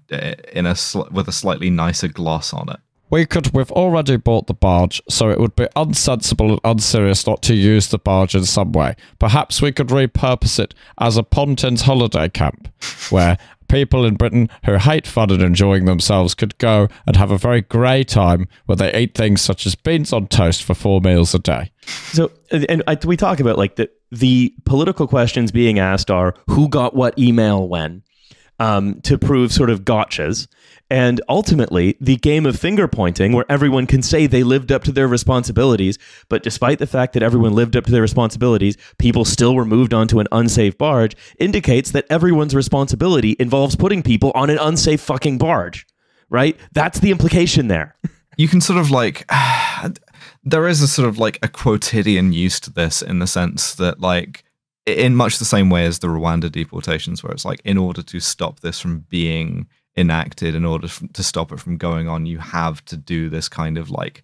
in a sl- with a slightly nicer gloss on it. We could, we've already bought the barge, so it would be unsensible and unserious not to use the barge in some way. Perhaps we could repurpose it as a Pontins holiday camp, where people in Britain who hate fun and enjoying themselves could go and have a very grey time where they eat things such as beans on toast for four meals a day. So, and and I, we talk about like the the political questions being asked are who got what email when, um, to prove sort of gotchas, and ultimately the game of finger pointing, where everyone can say they lived up to their responsibilities, but despite the fact that everyone lived up to their responsibilities, people still were moved onto an unsafe barge, indicates that everyone's responsibility involves putting people on an unsafe fucking barge, right? That's the implication there. you can sort of like there is a sort of like a quotidian use to this in the sense that like in much the same way as the Rwanda deportations where it's like in order to stop this from being enacted in order to stop it from going on you have to do this kind of like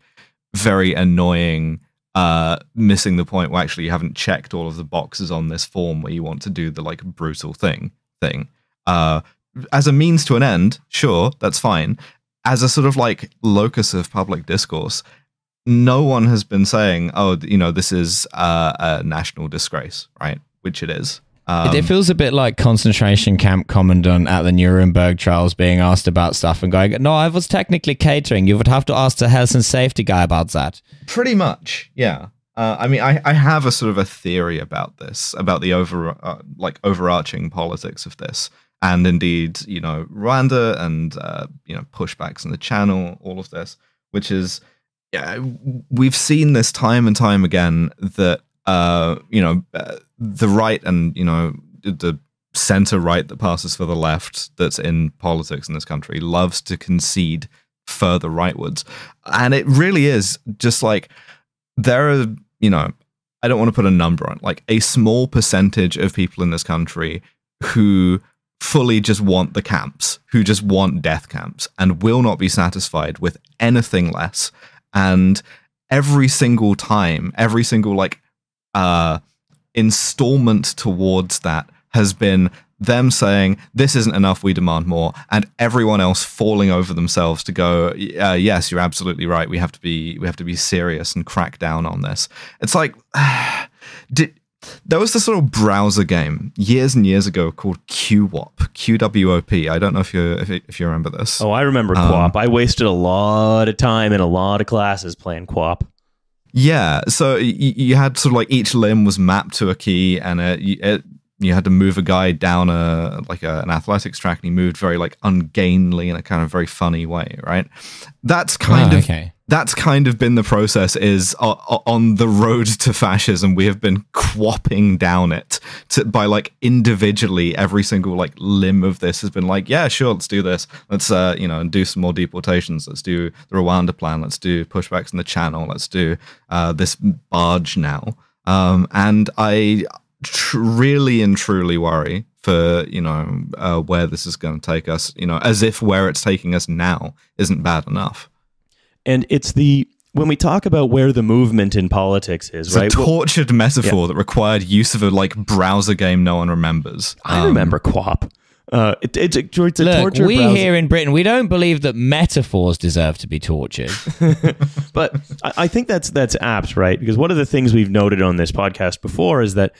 very annoying uh missing the point where actually you haven't checked all of the boxes on this form where you want to do the like brutal thing thing uh as a means to an end sure that's fine as a sort of like locus of public discourse, no one has been saying, "Oh, you know, this is uh, a national disgrace," right? Which it is. Um, it feels a bit like concentration camp commandant at the Nuremberg trials being asked about stuff and going, "No, I was technically catering. You would have to ask the health and safety guy about that." pretty much, yeah. Uh, I mean, I, I have a sort of a theory about this, about the over uh, like overarching politics of this, and indeed, you know, Rwanda and uh, you know pushbacks in the channel, all of this, which is, yeah, we've seen this time and time again that uh, you know uh, the right and you know the center right that passes for the left that's in politics in this country loves to concede further rightwards, and it really is just like there are you know I don't want to put a number on like a small percentage of people in this country who fully just want the camps, who just want death camps and will not be satisfied with anything less. And every single time, every single like uh installment towards that has been them saying this isn't enough we demand more and everyone else falling over themselves to go uh, yes you're absolutely right we have to be we have to be serious and crack down on this it's like did There was this little browser game years and years ago called QWOP, QWOP. I don't know if you if, you- if you remember this. Oh, I remember Um, QWOP. I wasted a lot of time in a lot of classes playing QWOP. Yeah, so y- you had sort of like each limb was mapped to a key, and it, it, you had to move a guy down a like a, an athletics track, and he moved very like ungainly in a kind of very funny way, right? That's kind Ah, of okay. That's kind of been the process is uh, uh, on the road to fascism we have been quapping down it to, by like individually every single like limb of this has been like yeah sure let's do this. Let's uh you know and do some more deportations. Let's do the rwanda plan. Let's do pushbacks in the channel. Let's do uh this barge now. Um and i tr- really and truly worry for you know uh, where this is going to take us you know as if where it's taking us now isn't bad enough And it's the when we talk about where the movement in politics is, It's right? a well, tortured metaphor that required use of a like browser game no one remembers. I Um, remember QWOP. Uh, it, it's a, it's a Look, torture we browser. here in Britain, we don't believe that metaphors deserve to be tortured. but I, I think that's that's apt, right? Because one of the things we've noted on this podcast before is that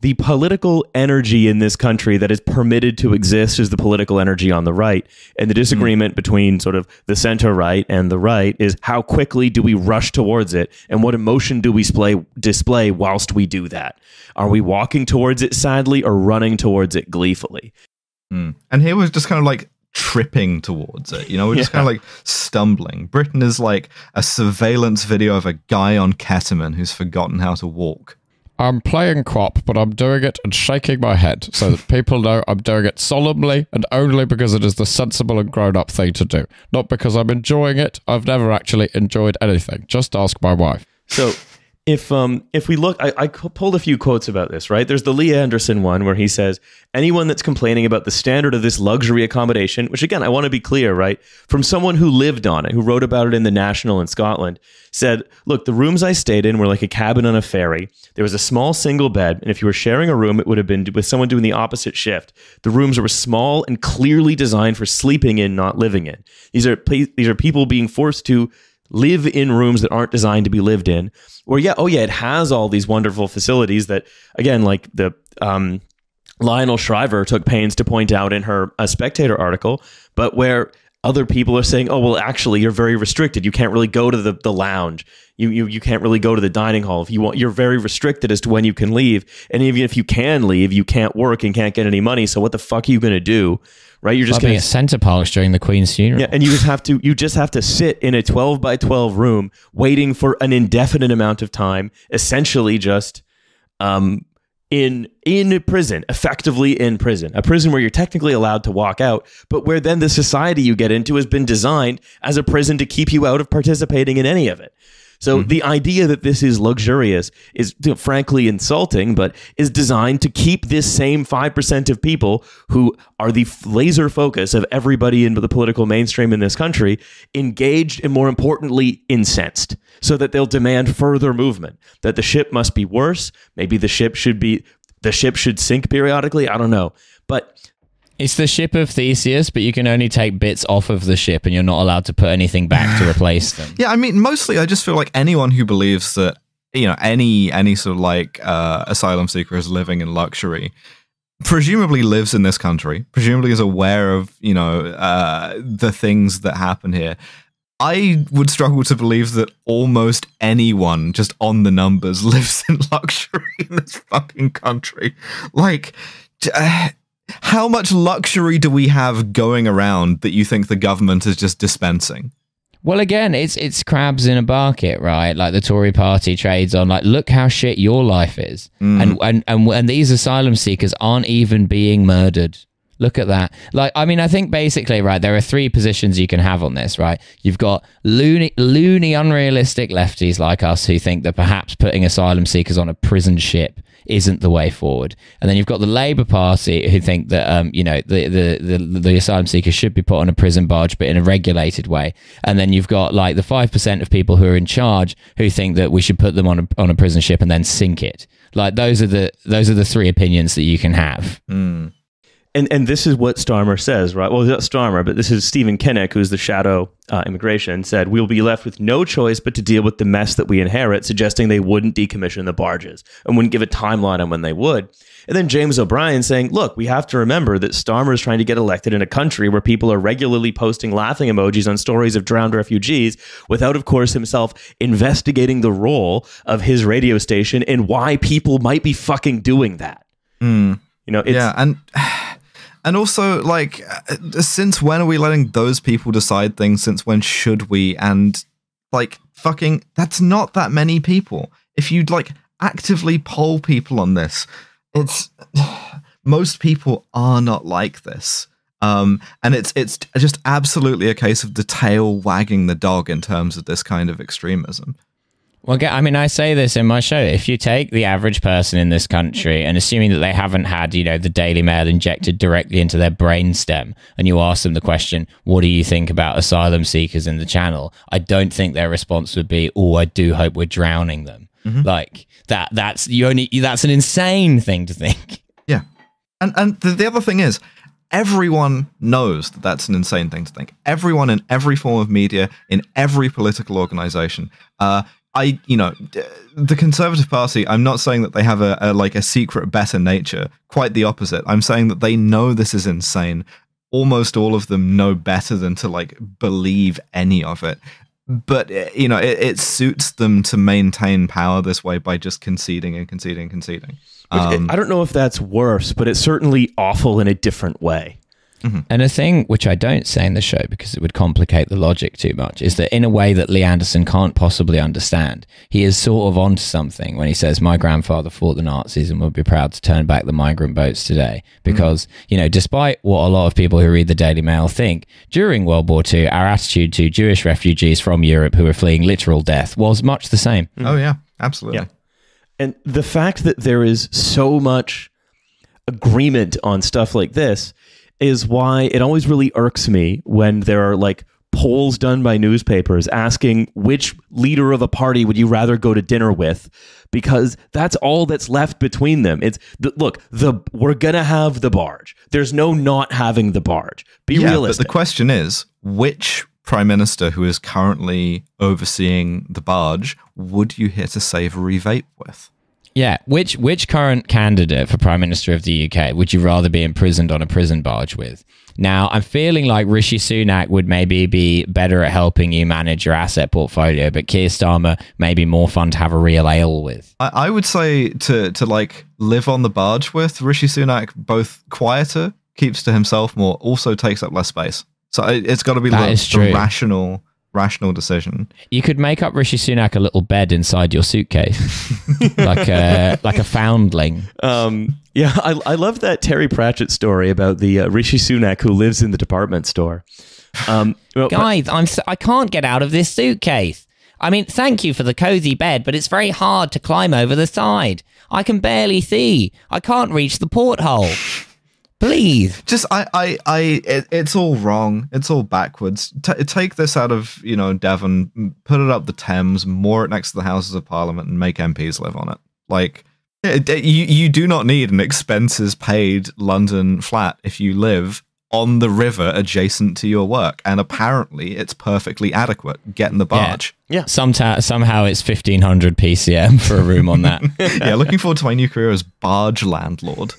the political energy in this country that is permitted to exist is the political energy on the right, and the disagreement between sort of the center right and the right is how quickly do we rush towards it, and what emotion do we display display whilst we do that? Are we walking towards it sadly or running towards it gleefully? mm. And here we're just kind of like tripping towards it. You know, we're just Yeah. kind of like stumbling. Britain is like a surveillance video of a guy on ketamine who's forgotten how to walk. I'm playing QWOP, but I'm doing it and shaking my head so that people know I'm doing it solemnly and only because it is the sensible and grown up thing to do. Not because I'm enjoying it. I've never actually enjoyed anything. Just ask my wife. So if um if we look, I, I pulled a few quotes about this. Right, there's the Lee Anderson one where he says anyone that's complaining about the standard of this luxury accommodation, which again I want to be clear, right, from someone who lived on it, who wrote about it in the National in Scotland, said, look, the rooms I stayed in were like a cabin on a ferry. There was a small single bed, and if you were sharing a room, it would have been with someone doing the opposite shift. The rooms were small and clearly designed for sleeping in, not living in. These are these are people being forced to live in rooms that aren't designed to be lived in. Or yeah, oh yeah, it has all these wonderful facilities that again, like the um, Lionel Shriver took pains to point out in her a Spectator article, but where other people are saying, oh well, actually, you're very restricted. You can't really go to the, the lounge. You, you you can't really go to the dining hall if you want. You're very restricted as to when you can leave, and even if you can leave, you can't work and can't get any money. So what the fuck are you going to do? Right? You're just going at Center Parcs during the Queen's funeral. yeah, and you just have to you just have to sit in a 12 by 12 room waiting for an indefinite amount of time, essentially just um in in prison, effectively in prison. A prison where you're technically allowed to walk out, but where then the society you get into has been designed as a prison to keep you out of participating in any of it. So mm-hmm. the idea that this is luxurious is you know, frankly insulting, but is designed to keep this same 5% of people who are the laser focus of everybody in the political mainstream in this country engaged and more importantly incensed so that they'll demand further movement that the ship must be worse. Maybe the ship should be the ship should sink periodically. I don't know. But It's the ship of Theseus, but you can only take bits off of the ship and you're not allowed to put anything back to replace them. Yeah, I mean, mostly I just feel like anyone who believes that you know any any sort of like uh, asylum seeker is living in luxury presumably lives in this country presumably is aware of you know uh, the things that happen here i would struggle to believe that almost anyone just on the numbers lives in luxury in this fucking country like uh, how much luxury do we have going around that you think the government is just dispensing Well, again, it's it's crabs in a bucket, right? Like the Tory party trades on like, look how shit your life is, mm. and, and and and these asylum seekers aren't even being murdered. Look at that. Like, I mean, I think basically, right, there are three positions you can have on this, right? You've got loony, loony, unrealistic lefties like us who think that perhaps putting asylum seekers on a prison ship isn't the way forward. And then you've got the Labour Party who think that, um, you know, the, the, the, the asylum seekers should be put on a prison barge, but in a regulated way. And then you've got like the 5% of people who are in charge who think that we should put them on a, on a prison ship and then sink it. Like those are the, those are the three opinions that you can have. And and this is what Starmer says, right? Well, not Starmer, but this is Stephen Kinnock, who's the shadow uh, immigration, said we'll be left with no choice but to deal with the mess that we inherit, suggesting they wouldn't decommission the barges and wouldn't give a timeline on when they would. And then James O'Brien saying, look, we have to remember that Starmer is trying to get elected in a country where people are regularly posting laughing emojis on stories of drowned refugees without, of course, himself investigating the role of his radio station and why people might be fucking doing that. You know, it's, yeah, and and also like, uh, since when are we letting those people decide things? Since when should we? And like, fucking, that's not that many people. If you'd like actively poll people on this, it's most people are not like this. Um, and it's it's just absolutely a case of the tail wagging the dog in terms of this kind of extremism. Well, I mean, I say this in my show. If you take the average person in this country and assuming that they haven't had, you know, the Daily Mail injected directly into their brainstem, and you ask them the question, what do you think about asylum seekers in the channel? I don't think their response would be, oh, I do hope we're drowning them. Like that, that's you only, that's an insane thing to think. Yeah, and and the, the other thing is, everyone knows that that's an insane thing to think. Everyone in every form of media, in every political organization. Uh, I, you know, the Conservative Party. I'm not saying that they have a, a like a secret better nature. Quite the opposite. I'm saying that they know this is insane. Almost all of them know better than to like believe any of it. But uh, you know, it, it suits them to maintain power this way by just conceding and conceding and conceding. Um, I don't know if that's worse, but it's certainly awful in a different way. Mm-hmm. And a thing which I don't say in the show because it would complicate the logic too much is that in a way that Lee Anderson can't possibly understand, he is sort of onto something when he says, My grandfather fought the Nazis and would be proud to turn back the migrant boats today. Mm-hmm. Because, you know, despite what a lot of people who read the Daily Mail think, during World War II, our attitude to Jewish refugees from Europe who were fleeing literal death was much the same. Mm-hmm. oh yeah, absolutely. Yeah. And the fact that there is so much agreement on stuff like this is why it always really irks me when there are like polls done by newspapers asking which leader of a party would you rather go to dinner with because that's all that's left between them. It's the, look the we're gonna have the barge. There's no not having the barge. Be yeah, realistic But the question is, which prime minister who is currently overseeing the barge would you hit a savory vape with? Yeah, which which current candidate for Prime Minister of the UK would you rather be imprisoned on a prison barge with? Now, I'm feeling like Rishi Sunak would maybe be better at helping you manage your asset portfolio, but Keir Starmer may be more fun to have a real ale with. I, I would say to to like live on the barge with Rishi Sunak, both quieter, keeps to himself more, also takes up less space. So it, it's got to be That the, is the true. rational rational decision. You could make up Rishi Sunak a little bed inside your suitcase, like a like a foundling. Um, yeah, I, I love that Terry Pratchett story about the uh, Rishi Sunak who lives in the department store. Um, well, Guys, I'm s- I can't get out of this suitcase. I mean, thank you for the cozy bed, but it's very hard to climb over the side. I can barely see. I can't reach the porthole. Please. Just I I I it, it's all wrong. It's all backwards. T- take this out of you know Devon, put it up the Thames, moor it next to the Houses of Parliament, and make MPs live on it. Like it, it- you you do not need an expenses paid London flat if you live on the river adjacent to your work, and apparently it's perfectly adequate. Get in the barge. Someta- somehow it's 1500 PCM for a room on that. Yeah, looking forward to my new career as barge landlord.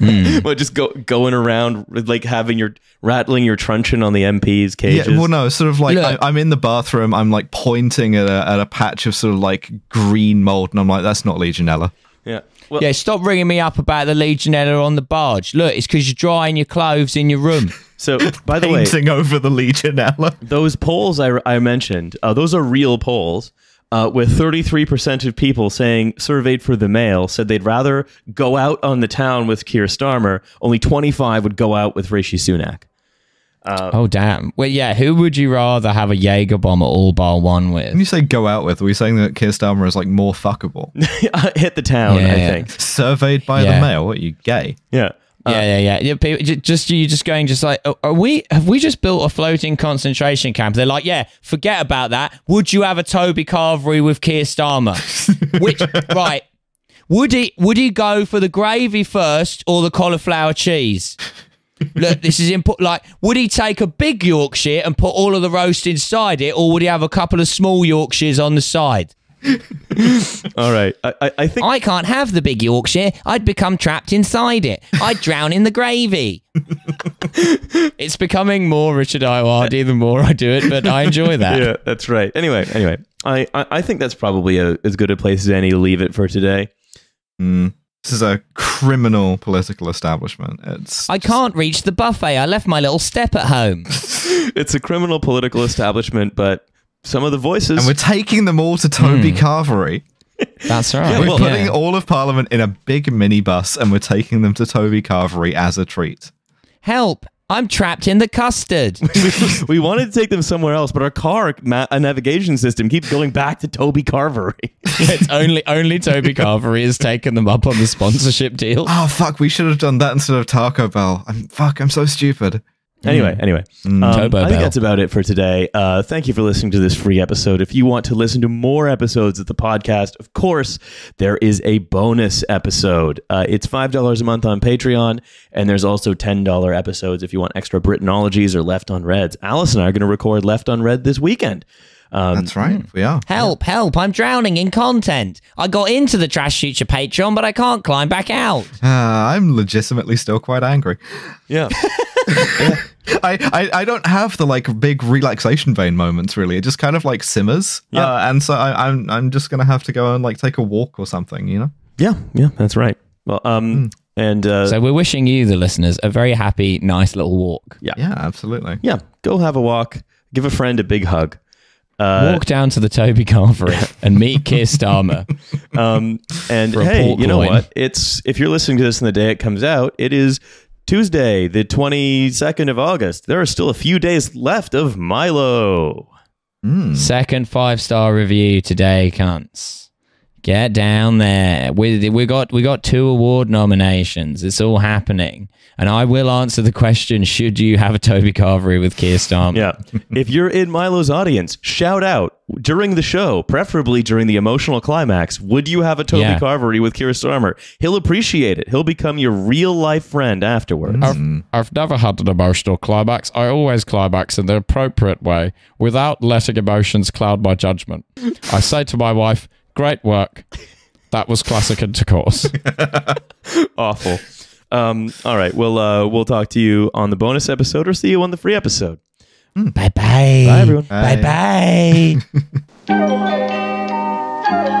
well, just go going around like having your rattling your truncheon on the MP's cages. Yeah, well, no, sort of like Look. I, I'm in the bathroom. I'm like pointing at a, at a patch of sort of like green mold, and I'm like, that's not Legionella. yeah. Well, yeah, stop ringing me up about the Legionella on the barge. Look, it's because you're drying your clothes in your room. so by the way, Painting over the Legionella. those poles I, I mentioned, uh, those are real polls. Uh, with 33% of people saying, surveyed for the Mail, said they'd rather go out on the town with Keir Starmer. Only 25 would go out with Rishi Sunak. oh, damn. Well, yeah, who would you rather have a Jaeger bomb at all bar one When with? you say go out with, are we saying that Keir Starmer is like more fuckable? Hit the town, I Yeah. think. Surveyed by Yeah. the Mail? What, are you gay? Yeah. Uh, yeah, yeah, yeah. yeah people, just you, just going, just like, oh, are we? Have we just built a floating concentration camp? They're like, yeah, forget about that. Would you have a Toby Carvery with Keir Starmer? Which, right? Would he? Would he go for the gravy first or the cauliflower cheese? Look, this is important. Like, would he take a big Yorkshire and put all of the roast inside it, or would he have a couple of small Yorkshires on the side? All right. I, I, I think I can't have the big Yorkshire. I'd become trapped inside it. I'd drown in the gravy. it's becoming more Richard Ayoade the more I do it, but I enjoy that. yeah, that's right. Anyway, anyway, I, I, I think that's probably a, as good a place as any to leave it for today. Mm. This is a criminal political establishment. It's I can't reach the buffet. I left my little step at home. It's a criminal political establishment, but some of the voices. and we're taking them all to Toby hmm. Carvery. That's right. We're well, putting all of Parliament in a big minibus and we're taking them to Toby Carvery as a treat. Help! I'm trapped in the custard. we wanted to take them somewhere else, but our car ma- a navigation system keeps going back to Toby Carvery. it's only only Toby Carvery has taken them up on the sponsorship deal. Oh fuck, we should have done that instead of Taco Bell. I'm fuck, I'm so stupid. Anyway, anyway, um, I think that's about it for today. Uh, thank you for listening to this free episode. If you want to listen to more episodes of the podcast, of course, there is a bonus episode. Uh, it's five dollars a month on Patreon, and there's also ten dollar episodes if you want extra Britannologies or Left on Reds. Alice and I are going to record Left on Red this weekend. Um, That's right, we are. Help, help, I'm drowning in content. I got into the Trashfuture Patreon, but I can't climb back out. Uh, I'm legitimately still quite angry. yeah. I, I, I don't have the like big relaxation vein moments really. It just kind of like simmers. Yeah. Uh, and so I, I'm I'm just gonna have to go and like take a walk or something, you know? Yeah, yeah, that's right. Well, um, and uh, So we're wishing you, the listeners, a very happy, nice little walk. yeah, Yeah, absolutely. yeah, go have a walk. Give a friend a big hug. Uh, Walk down to the Toby Carvery and meet Keir Starmer. Um, and hey, you know loin. what? It's if you're listening to this on the day it comes out, it is Tuesday, the 22nd of August. There are still a few days left of Milo. Mm. Second five star review today, cunts. Get down there. We we got we got two award nominations. It's all happening, and I will answer the question: Should you have a Toby Carvery with Keir Starmer? Yeah. if you're in Milo's audience, shout out during the show, preferably during the emotional climax. Would you have a Toby Yeah. Carvery with Keir Starmer? He'll appreciate it. He'll become your real life friend afterwards. I've, I've never had an emotional climax. I always climax in the appropriate way without letting emotions cloud my judgment. I say to my wife, Great work. That was classic intercourse. Awful. Um, all right. Well, uh, we'll talk to you on the bonus episode or see you on the free episode. Bye bye. Bye, everyone. Bye bye.